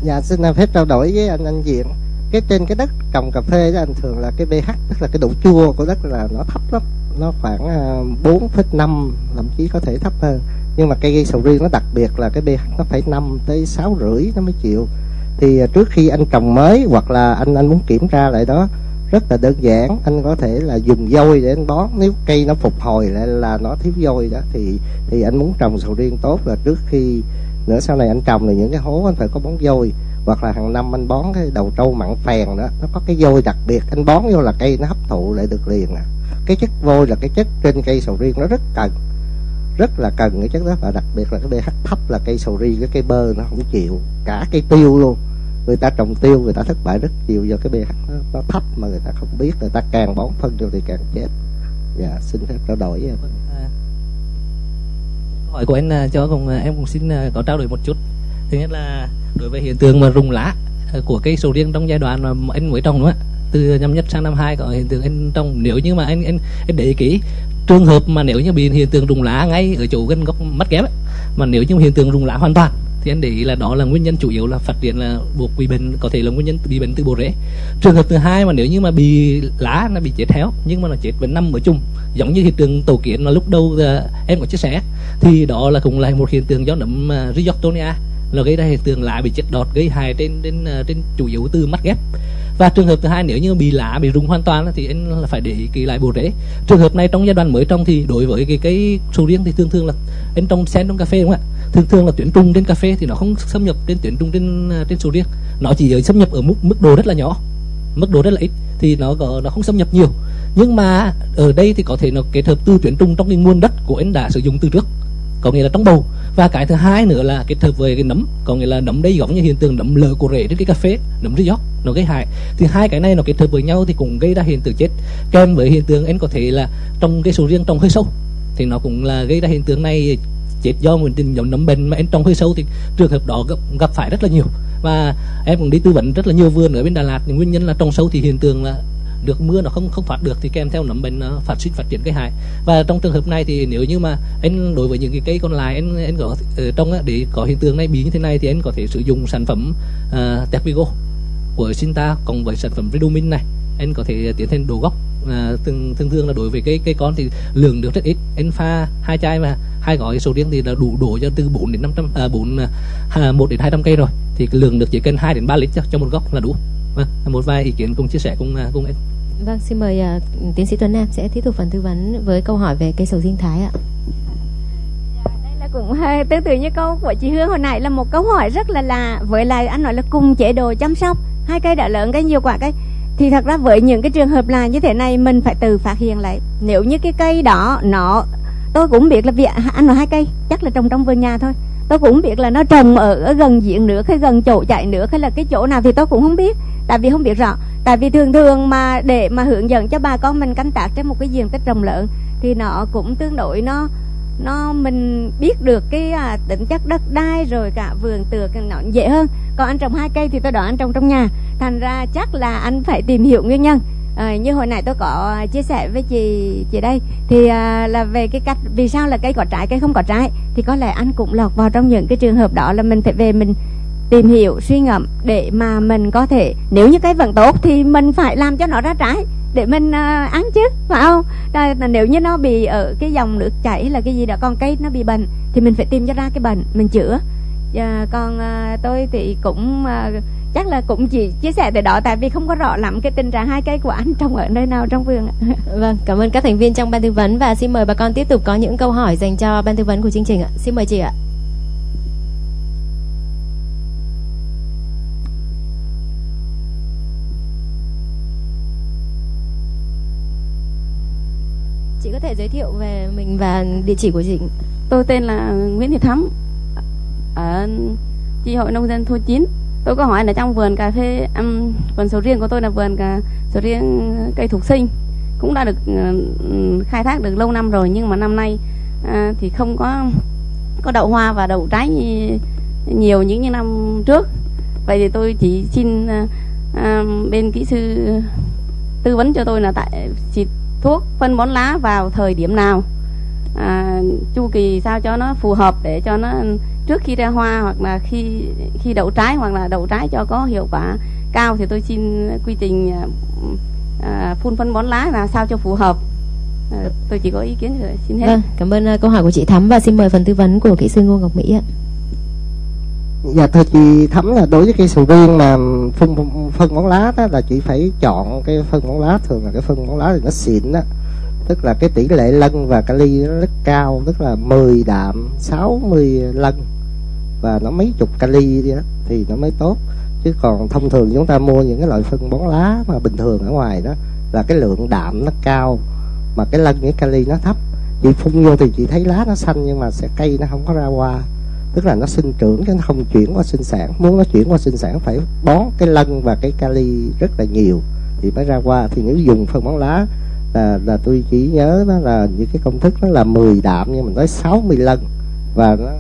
I: Dạ xin phép trao đổi với anh anh Diện. Cái trên cái đất trồng cà phê đó anh thường là cái pH tức là cái độ chua của đất là nó thấp lắm. Nó khoảng 4,5 thậm chí có thể thấp hơn nhưng mà cây sầu riêng nó đặc biệt là cái pH nó phải 5 tới sáu rưỡi, nó mới chịu. Thì à, trước khi anh trồng mới hoặc là anh anh muốn kiểm tra lại đó, rất là đơn giản. Anh có thể là dùng vôi để anh bón. Nếu cây nó phục hồi lại là nó thiếu vôi đó, thì thì anh muốn trồng sầu riêng tốt. Là trước khi nữa sau này anh trồng thì những cái hố anh phải có bón vôi hoặc là hàng năm anh bón cái đầu trâu mặn phèn đó, nó có cái vôi đặc biệt. Anh bón vô là cây nó hấp thụ lại được liền à. Cái chất vôi là cái chất trên cây sầu riêng nó rất cần rất là cần cái chất đó và đặc biệt là cái pH thấp là cây sầu riêng cái cây bơ nó không chịu. Cả cây tiêu luôn. Người ta trồng tiêu người ta thất bại rất nhiều do cái pH nó, nó thấp mà người ta không biết người ta càng bón phân vô thì càng chết. Dạ xin phép trao đổi em. Vâng, à.
J: Hỏi của anh à, cho cùng à, em cũng xin có trao đổi một chút. Thứ nhất là đối với hiện tượng mà rụng lá của cây sầu riêng trong giai đoạn mà anh mới trồng đó từ năm nhất sang năm hai có hiện tượng anh trồng. Nếu như mà anh anh anh để kỹ trường hợp mà nếu như bị hiện tượng rụng lá ngay ở chỗ gần gốc mắt kép ấy, mà nếu như hiện tượng rụng lá hoàn toàn thì anh để ý là đó là nguyên nhân chủ yếu là phát triển là buộc bị bệnh có thể là nguyên nhân bị bệnh từ bộ rễ. Trường hợp thứ hai mà nếu như mà bị lá nó bị chết héo nhưng mà nó chết vẫn nằm ở chung giống như hiện tượng tổ kiến mà lúc đầu à, em có chia sẻ thì đó là cũng là một hiện tượng do nấm uh, rhizoctonia là gây ra hiện tượng lá bị chết đọt gây hại trên trên à, trên chủ yếu từ mắt ghép và trường hợp thứ hai, nếu như bị lá, bị rụng hoàn toàn thì anh là phải để ý lại bộ rễ. Trường hợp này trong giai đoạn mới trồng thì đối với cái cái sầu riêng thì thường thường là anh trồng sen trong cà phê đúng không ạ? Thường thường là tuyến trùng trên cà phê thì nó không xâm nhập trên tuyến trùng trên à, trên sầu riêng. Nó chỉ ở xâm nhập ở mức mức độ rất là nhỏ, mức độ rất là ít thì nó có, nó không xâm nhập nhiều. Nhưng mà ở đây thì có thể nó kết hợp từ tuyến trùng trong cái nguồn đất của anh đã sử dụng từ trước. Có nghĩa là trong bầu và cái thứ hai nữa là kết hợp với cái nấm có nghĩa là nấm đây giống như hiện tượng nấm lở của rễ trên cái cà phê nấm rễ gió nó gây hại. Thì hai cái này nó kết hợp với nhau thì cũng gây ra hiện tượng chết. Kèm với hiện tượng anh có thể là trong cái sầu riêng trồng hơi sâu thì nó cũng là gây ra hiện tượng này chết do nguyên tình giống nấm bệnh mà anh trồng hơi sâu thì trường hợp đó gặp, gặp phải rất là nhiều. Và em cũng đi tư vấn rất là nhiều vườn ở bên Đà Lạt thì nguyên nhân là trồng sâu thì hiện tượng là được mưa nó không không thoát được thì kèm theo nấm bệnh nó phát sinh phát triển cây hại. Và trong trường hợp này thì nếu như mà anh đối với những cái cây còn lại anh anh có ờ, ở trong á, để có hiện tượng này bị như thế này thì anh có thể sử dụng sản phẩm ờ, uh, Tepigo của Sinta cộng với sản phẩm Redumin này. Anh có thể tiến hành đồ gốc à, thường thường thường là đối với cái cây con thì lượng được rất ít. Anh pha hai chai mà hai gói sầu riêng thì là đủ đổ cho từ 4 đến 500 à, 4 à, 1 đến 200 cây rồi. Thì lượng được chỉ cần 2 đến 3 lít cho, cho một gốc là đủ vâng một vài ý kiến cùng chia sẻ cùng cùng anh
C: Vâng, xin mời uh, tiến sĩ Tuấn Nam sẽ tiếp tục phần tư vấn với câu hỏi về cây sầu riêng Thái ạ.
H: đây là cũng hơi tương tự như câu của chị Hương hồi nãy là một câu hỏi rất là lạ. Với lại anh nói là cùng chế độ chăm sóc hai cây đã lớn cây nhiều quả cây. Thì thật ra với những cái trường hợp là như thế này mình phải tự phát hiện lại. Nếu như cái cây đó nó tôi cũng biết là việc anh nói hai cây chắc là trồng trong vườn nhà thôi. Tôi cũng biết là nó trồng ở, ở gần diện nước hay gần chỗ chạy nước hay là cái chỗ nào thì tôi cũng không biết tại vì không biết rõ. Tại vì thường thường mà để mà hướng dẫn cho bà con mình canh tác trên một cái diện tích trồng lớn thì nó cũng tương đối nó nó mình biết được cái à, tính chất đất đai rồi cả vườn tược nó dễ hơn. Còn anh trồng hai cây thì tôi đoán anh trồng trong nhà. Thành ra chắc là anh phải tìm hiểu nguyên nhân. À, như hồi nãy tôi có chia sẻ với chị chị đây thì à, là về cái cách vì sao là cây có trái cây không có trái? Thì có lẽ anh cũng lọt vào trong những cái trường hợp đó là mình phải về mình tìm hiểu suy ngẫm để mà mình có thể nếu như cái vận tốt thì mình phải làm cho nó ra trái để mình uh, ăn chứ phải không? Rồi, nếu như nó bị ở cái dòng nước chảy là cái gì đó còn cây nó bị bệnh thì mình phải tìm cho ra cái bệnh mình chữa. À, còn à, tôi thì cũng à, chắc là cũng chỉ chia sẻ từ đó tại vì không có rõ lắm cái tình trạng hai cây của anh trồng ở nơi nào trong vườn
C: vâng cảm ơn các thành viên trong ban tư vấn và xin mời bà con tiếp tục có những câu hỏi dành cho ban tư vấn của chương trình ạ. Xin mời chị ạ. Thể giới thiệu về mình và địa chỉ của chị?
M: Tôi tên là Nguyễn Thị Thắm. Ở chi hội nông dân thôn 9 tôi có hỏi là trong vườn cà phê um, vườn sầu riêng của tôi là vườn cà sầu riêng cây thục sinh. Cũng đã được uh, khai thác được lâu năm rồi nhưng mà năm nay uh, thì không có có đậu hoa và đậu trái nhiều những như năm trước. Vậy thì tôi chỉ xin uh, uh, bên kỹ sư tư vấn cho tôi là tại chỉ thuốc phân bón lá vào thời điểm nào. À, chu kỳ sao cho nó phù hợp để cho nó trước khi ra hoa hoặc là khi khi đậu trái hoặc là đậu trái cho có hiệu quả cao thì tôi xin quy trình à, à phun phân bón lá là sao cho phù hợp. À, tôi chỉ có ý kiến rồi xin hết.
C: Vâng cảm ơn à, câu hỏi của chị Thắm và xin mời phần tư vấn của kỹ sư Ngô Ngọc Mỹ ạ
I: dạ thưa chị thấm là đối với cây sầu riêng mà phun phân bón lá đó là chị phải chọn cái phân bón lá, thường là cái phân bón lá thì nó xịn đó tức là cái tỷ lệ lân và kali nó rất cao, tức là 10 đạm 60 lân và nó mấy chục kali đi đó thì nó mới tốt. Chứ còn thông thường chúng ta mua những cái loại phân bón lá mà bình thường ở ngoài đó là cái lượng đạm nó cao, mà cái lân với kali nó thấp. Chị phun vô thì chị thấy lá nó xanh nhưng mà sẽ cây nó không có ra hoa tức là nó sinh trưởng chứ nó không chuyển qua sinh sản. Muốn nó chuyển qua sinh sản phải bón cái lân và cái kali rất là nhiều. Thì mới ra hoa thì nếu dùng phân bón lá là là tôi chỉ nhớ nó là những cái công thức nó là 10 đạm nhưng mình nói 60 lân. Và nó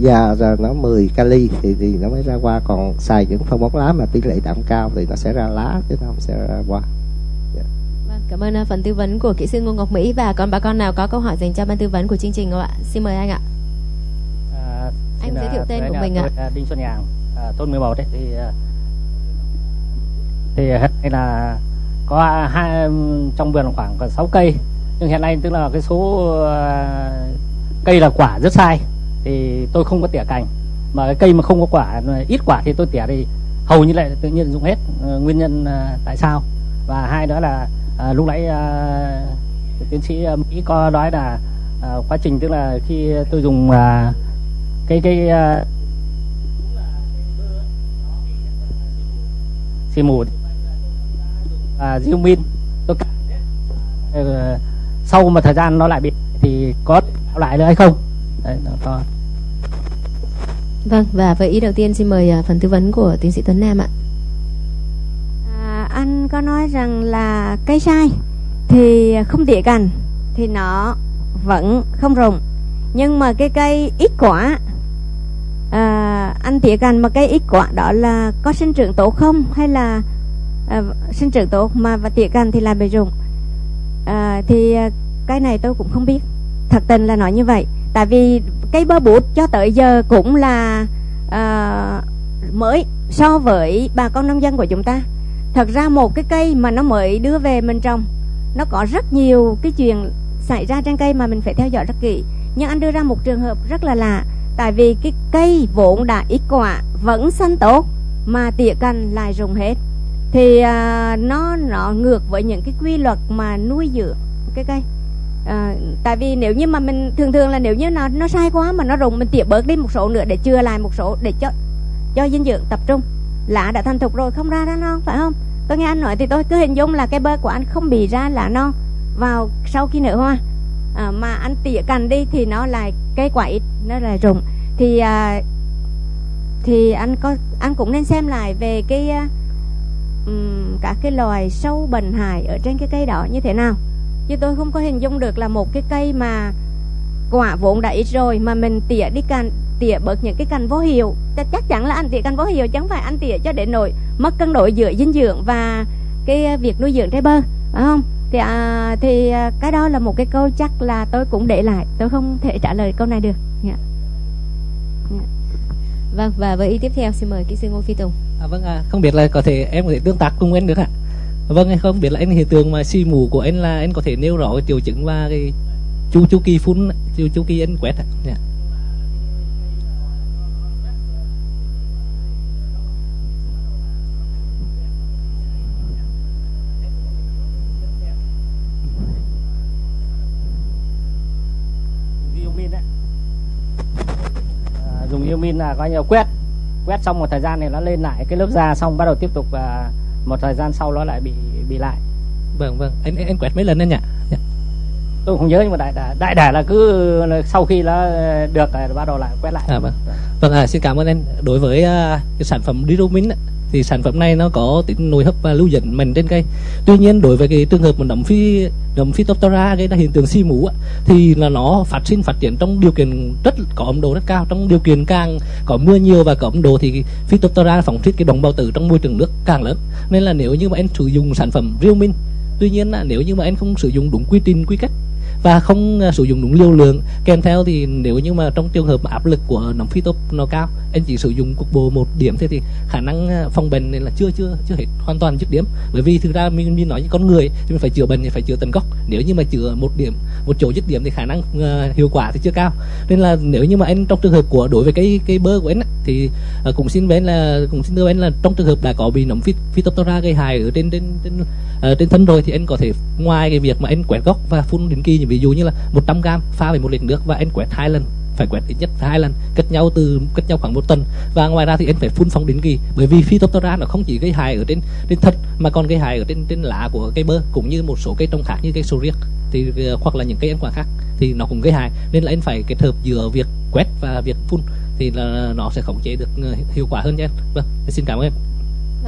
I: và rồi nó 10 kali thì thì nó mới ra hoa còn xài những phân bón lá mà tỷ lệ đạm cao thì nó sẽ ra lá chứ nó không sẽ ra hoa.
C: Yeah. vâng, cảm ơn à, phần tư vấn của kỹ sư Ngô Ngọc Mỹ. Và còn bà con nào có câu hỏi dành cho ban tư vấn của chương trình không ạ? Xin mời anh ạ giới thiệu tên của mình ạ.
N: à, Đinh Xuân Nhàng à, thôn 11 đấy. Thì thì hiện là có hai trong vườn khoảng gần 6 cây. Nhưng hiện nay tức là cái số uh, cây là quả rất sai. Thì tôi không có tỉa cành. Mà cái cây mà không có quả ít quả thì tôi tỉa thì hầu như lại tự nhiên dụng hết uh, nguyên nhân uh, tại sao. Và hai nữa là uh, lúc nãy uh, tiến sĩ mỹ có nói là uh, quá trình tức là khi tôi dùng uh, cái cái uh, xì mù và diêu min tôi uh, sau một thời gian nó lại bị thì có lại nữa hay không đấy nó to
C: Vâng, và với ý đầu tiên xin mời uh, phần tư vấn của tiến sĩ Tuấn Nam ạ.
H: À, anh có nói rằng là cây sai thì không tỉa cành thì nó vẫn không rụng. Nhưng mà cái cây ít quả à, anh tỉa cành mà cây ít quả đó là có sinh trưởng tốt không hay là à, sinh trưởng tốt mà và tỉa cành thì làm bị rụng. À, thì à, cái này tôi cũng không biết. Thật tình là nói như vậy. Tại vì cây bơ bút cho tới giờ cũng là à, mới so với bà con nông dân của chúng ta thật ra một cái cây mà nó mới đưa về mình trồng nó có rất nhiều cái chuyện xảy ra trên cây mà mình phải theo dõi rất kỹ nhưng anh đưa ra một trường hợp rất là lạ tại vì cái cây vốn đã ít quả vẫn xanh tốt mà tỉa cành lại rụng hết. Thì à, nó nó ngược với những cái quy luật mà nuôi dưỡng cái cây. À, tại vì nếu như mà mình thường thường là nếu như nó nó sai quá mà nó rụng mình tỉa bớt đi một số nữa để chừa lại một số để cho cho dinh dưỡng tập trung. Lá đã thành thục rồi không ra lá non phải không? Tôi nghe anh nói thì tôi cứ hình dung là cái bơ của anh không bị ra lá non vào sau khi nở hoa à, mà anh tỉa cành đi thì nó lại cây quả ít nó là rụng. Thì à, thì anh có anh cũng nên xem lại về cái um, cả cái loài sâu bệnh hại ở trên cái cây đó như thế nào. Chứ tôi không có hình dung được là một cái cây mà quả vốn đã ít rồi mà mình tỉa đi cành tỉa bớt những cái cành vô hiệu. Chắc chắn là anh tỉa cành vô hiệu chẳng phải anh tỉa cho để nổi mất cân đối giữa dinh dưỡng và cái à, việc nuôi dưỡng trái bơ phải không? Thì à, thì à, cái đó là một cái câu chắc là tôi cũng để lại tôi không thể trả lời câu này được yeah.
C: Yeah. vâng và với ý tiếp theo xin mời kỹ sư ngô phi tùng
J: à, vâng à, không biết là có thể em có thể tương tác cùng anh được ạ vâng anh không biết là anh hiện tượng mà si mù của anh là anh có thể nêu rõ cái triệu chứng và cái chu chu kỳ phun chu chu kỳ anh quét ạ dạ.
N: À, dùng min là coi như quét. Quét xong một thời gian thì nó lên lại cái lớp da xong bắt đầu tiếp tục uh, một thời gian sau nó lại bị bị lại.
J: Vâng vâng. Anh anh quét mấy lần anh nhỉ dạ.
N: tôi không nhớ nhưng mà đại đại đại đả là cứ sau khi nó được bắt đầu lại quét lại.
J: À, vâng. Vâng à, xin cảm ơn anh. Đối với uh, cái sản phẩm Diromin thì sản phẩm này nó có tính nồi hấp và lưu dẫn mạnh trên cây. Tuy nhiên, đối với cái trường hợp một nấm phi, nấm phytophthora gây ra hiện tượng si mù thì là nó phát sinh, phát triển trong điều kiện rất, có ẩm độ rất cao. Trong điều kiện càng có mưa nhiều và có ẩm độ thì phytophthora phóng thích cái đồng bào tử trong môi trường nước càng lớn. Nên là nếu như mà anh sử dụng sản phẩm Riomin tuy nhiên là nếu như mà anh không sử dụng đúng quy trình, quy cách và không à, sử dụng đúng liều lượng. Kèm theo thì nếu như mà trong trường hợp mà áp lực của nấm phytop nó cao anh chỉ sử dụng cục bộ một điểm thế thì khả năng à, phòng bệnh này là chưa chưa chưa hết hoàn toàn dứt điểm. Bởi vì thực ra mình, mình nói với con người thì mình phải chữa bệnh thì phải chữa tận gốc. Nếu như mà chữa một điểm một chỗ dứt điểm thì khả năng uh, hiệu quả thì chưa cao. Nên là nếu như mà anh trong trường hợp của đối với cái cái bơ của anh thì uh, cũng xin anh là cũng xin thưa anh là trong trường hợp đã có bị nấm phytophthora gây hại ở trên trên trên uh, trên thân rồi thì anh có thể ngoài cái việc mà anh quét gốc và phun định kỳ ví dụ như là 100 gram pha với một lít nước và anh quét hai lần, phải quét ít nhất hai lần, cách nhau từ, cách nhau khoảng một tuần. Và ngoài ra thì anh phải phun phòng định kỳ, bởi vì phytophthora nó không chỉ gây hại ở trên trên thật mà còn gây hại ở trên trên lá của cây bơ cũng như một số cây trồng khác như cây sầu riêng, thì ờ, hoặc là những cây ăn quả khác thì nó cũng gây hại. Nên là anh phải kết hợp giữa việc quét và việc phun thì là nó sẽ khống chế được ờ, hiệu quả hơn nha. Em vâng xin cảm ơn em.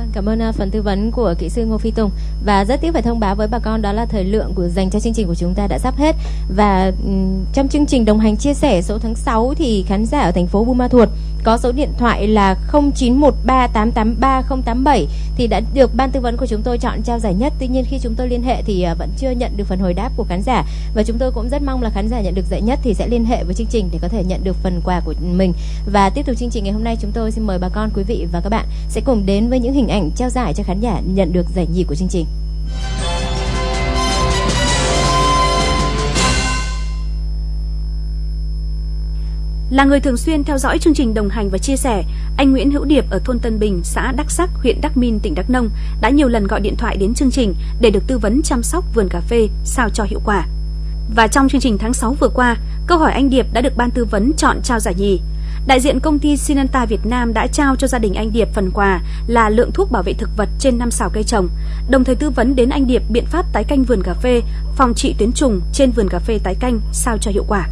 C: Vâng, cảm ơn à, phần tư vấn của kỹ sư Ngô Phi Tùng. Và rất tiếc phải thông báo với bà con đó là thời lượng của dành cho chương trình của chúng ta đã sắp hết. Và um, trong chương trình đồng hành chia sẻ số tháng 6 thì khán giả ở thành phố Buôn Ma Thuột có số điện thoại là 0913883087 thì đã được ban tư vấn của chúng tôi chọn trao giải nhất. Tuy nhiên khi chúng tôi liên hệ thì à, vẫn chưa nhận được phần hồi đáp của khán giả và chúng tôi cũng rất mong là khán giả nhận được giải nhất thì sẽ liên hệ với chương trình để có thể nhận được phần quà của mình. Và tiếp tục chương trình ngày hôm nay chúng tôi xin mời bà con, quý vị và các bạn sẽ cùng đến với những hình ảnh trao giải cho khán giả nhận được giải nhì của chương trình.
E: Là người thường xuyên theo dõi chương trình đồng hành và chia sẻ, anh Nguyễn Hữu Điệp ở thôn Tân Bình, xã Đắc Sắc, huyện Đắc Min, tỉnh Đắk Nông đã nhiều lần gọi điện thoại đến chương trình để được tư vấn chăm sóc vườn cà phê sao cho hiệu quả. Và trong chương trình tháng 6 vừa qua, câu hỏi anh Điệp đã được ban tư vấn chọn trao giải nhì. Đại diện công ty Sinanta Việt Nam đã trao cho gia đình anh Điệp phần quà là lượng thuốc bảo vệ thực vật trên 5 xào cây trồng, đồng thời tư vấn đến anh Điệp biện pháp tái canh vườn cà phê, phòng trị tuyến trùng trên vườn cà phê tái canh sao cho hiệu quả.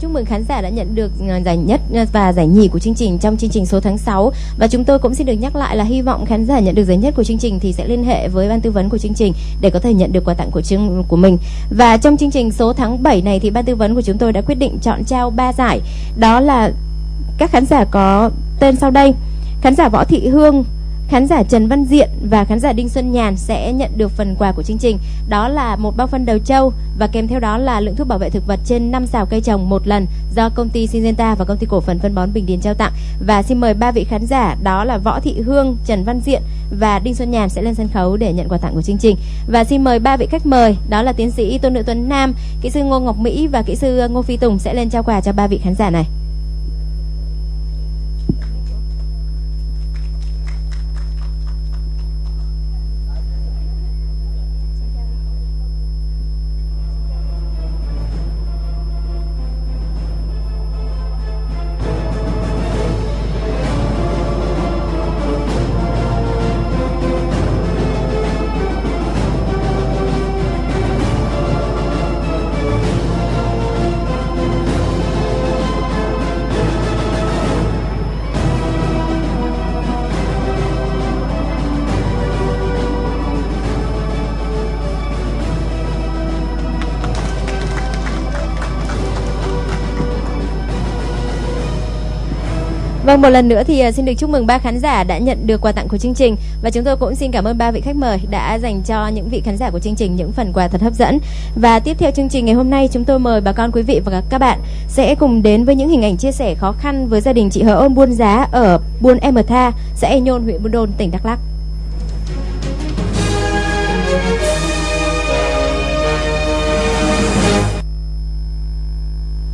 C: Chúc mừng khán giả đã nhận được ờ, giải nhất ờ, và giải nhì của chương trình trong chương trình số tháng 6 và chúng tôi cũng xin được nhắc lại là hy vọng khán giả nhận được giải nhất của chương trình thì sẽ liên hệ với ban tư vấn của chương trình để có thể nhận được quà tặng của chương, của mình. Và trong chương trình số tháng 7 này thì ban tư vấn của chúng tôi đã quyết định chọn trao 3 giải. Đó là các khán giả có tên sau đây. Khán giả Võ Thị Hương khán giả Trần Văn Diện và khán giả Đinh Xuân Nhàn sẽ nhận được phần quà của chương trình. Đó là một bao phân đầu trâu và kèm theo đó là lượng thuốc bảo vệ thực vật trên 5 xào cây trồng một lần do công ty Syngenta và công ty cổ phần phân bón Bình Điền trao tặng. Và xin mời ba vị khán giả đó là Võ Thị Hương, Trần Văn Diện và Đinh Xuân Nhàn sẽ lên sân khấu để nhận quà tặng của chương trình. Và xin mời ba vị khách mời đó là tiến sĩ Tôn Nữ Tuấn Nam, kỹ sư Ngô Ngọc Mỹ và kỹ sư Ngô Phi Tùng sẽ lên trao quà cho ba vị khán giả này. Vâng, một lần nữa thì ờ, xin được chúc mừng ba khán giả đã nhận được quà tặng của chương trình và chúng tôi cũng xin cảm ơn ba vị khách mời đã dành cho những vị khán giả của chương trình những phần quà thật hấp dẫn. Và tiếp theo chương trình ngày hôm nay chúng tôi mời bà con quý vị và các bạn sẽ cùng đến với những hình ảnh chia sẻ khó khăn với gia đình chị Hờ Ôn buôn giá ở buôn Em Tha, xã E Nhôn, huyện Buôn Đôn, tỉnh Đắk Lắk.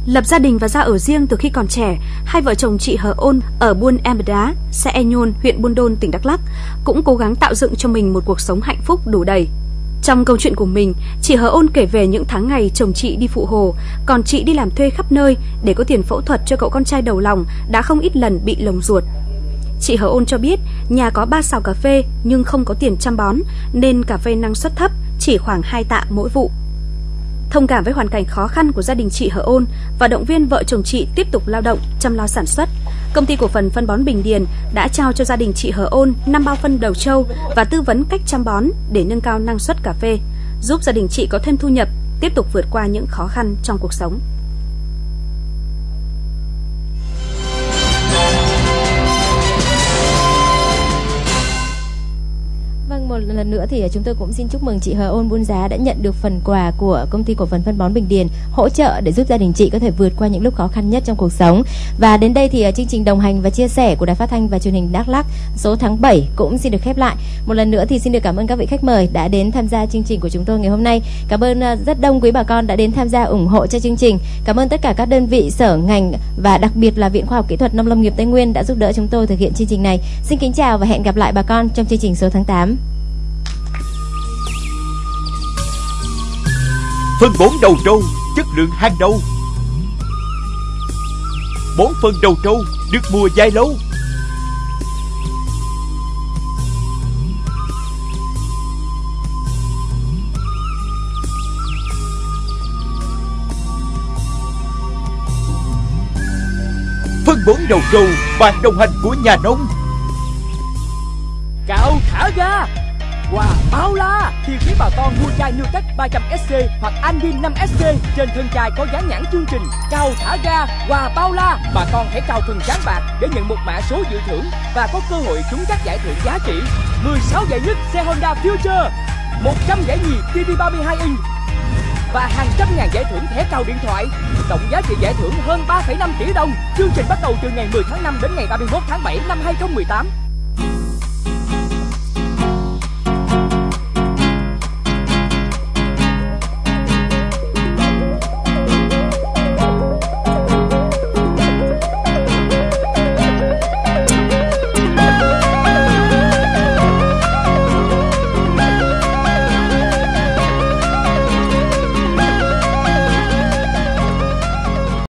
E: Lập gia đình và ra ở riêng từ khi còn trẻ, hai vợ chồng chị Hờ Ôn ở Buôn Em Đá, xã E Nhôn, huyện Buôn Đôn, tỉnh Đắk Lắk cũng cố gắng tạo dựng cho mình một cuộc sống hạnh phúc đủ đầy. Trong câu chuyện của mình, chị Hờ Ôn kể về những tháng ngày chồng chị đi phụ hồ, còn chị đi làm thuê khắp nơi để có tiền phẫu thuật cho cậu con trai đầu lòng đã không ít lần bị lồng ruột. Chị Hờ Ôn cho biết nhà có 3 sào cà phê nhưng không có tiền chăm bón nên cà phê năng suất thấp, chỉ khoảng 2 tạ mỗi vụ. Thông cảm với hoàn cảnh khó khăn của gia đình chị Hở Ôn và động viên vợ chồng chị tiếp tục lao động, chăm lo sản xuất, công ty cổ phần phân bón Bình Điền đã trao cho gia đình chị Hở Ôn 5 bao phân đầu trâu và tư vấn cách chăm bón để nâng cao năng suất cà phê, giúp gia đình chị có thêm thu nhập, tiếp tục vượt qua những khó khăn trong cuộc sống.
C: Lần nữa thì chúng tôi cũng xin chúc mừng chị Hờ Ôn Buôn Giá đã nhận được phần quà của công ty cổ phần phân bón Bình Điền hỗ trợ để giúp gia đình chị có thể vượt qua những lúc khó khăn nhất trong cuộc sống. Và đến đây thì à, chương trình đồng hành và chia sẻ của Đài Phát thanh và Truyền hình Đắk Lắk số tháng 7 cũng xin được khép lại. Một lần nữa thì xin được cảm ơn các vị khách mời đã đến tham gia chương trình của chúng tôi ngày hôm nay. Cảm ơn à, rất đông quý bà con đã đến tham gia ủng hộ cho chương trình. Cảm ơn tất cả các đơn vị, sở, ngành và đặc biệt là Viện Khoa học Kỹ thuật Nông lâm nghiệp Tây Nguyên đã giúp đỡ chúng tôi thực hiện chương trình này. Xin kính chào và hẹn gặp lại bà con trong chương trình số tháng 8.
A: Phân bón đầu trâu, chất lượng hàng đầu. Bón phân đầu trâu được mùa dài lâu. Phân bón đầu trâu bạn đồng hành của nhà nông.
B: Cạo thả ga! Qua bao la thì quý bà con mua chai Nutec 300SC hoặc Anvin 5SC trên thân chai có dán nhãn chương trình cao thả ga quà bao la bà con hãy cao phần trắng bạc để nhận một mã số dự thưởng và có cơ hội trúng các giải thưởng giá trị 16 giải nhất xe Honda Future 100 giải nhì TV 32 inch và hàng trăm ngàn giải thưởng thẻ cao điện thoại. Tổng giá trị giải thưởng hơn 3,5 tỷ đồng. Chương trình bắt đầu từ ngày 10 tháng 5 đến ngày 31 tháng 7 năm 2018.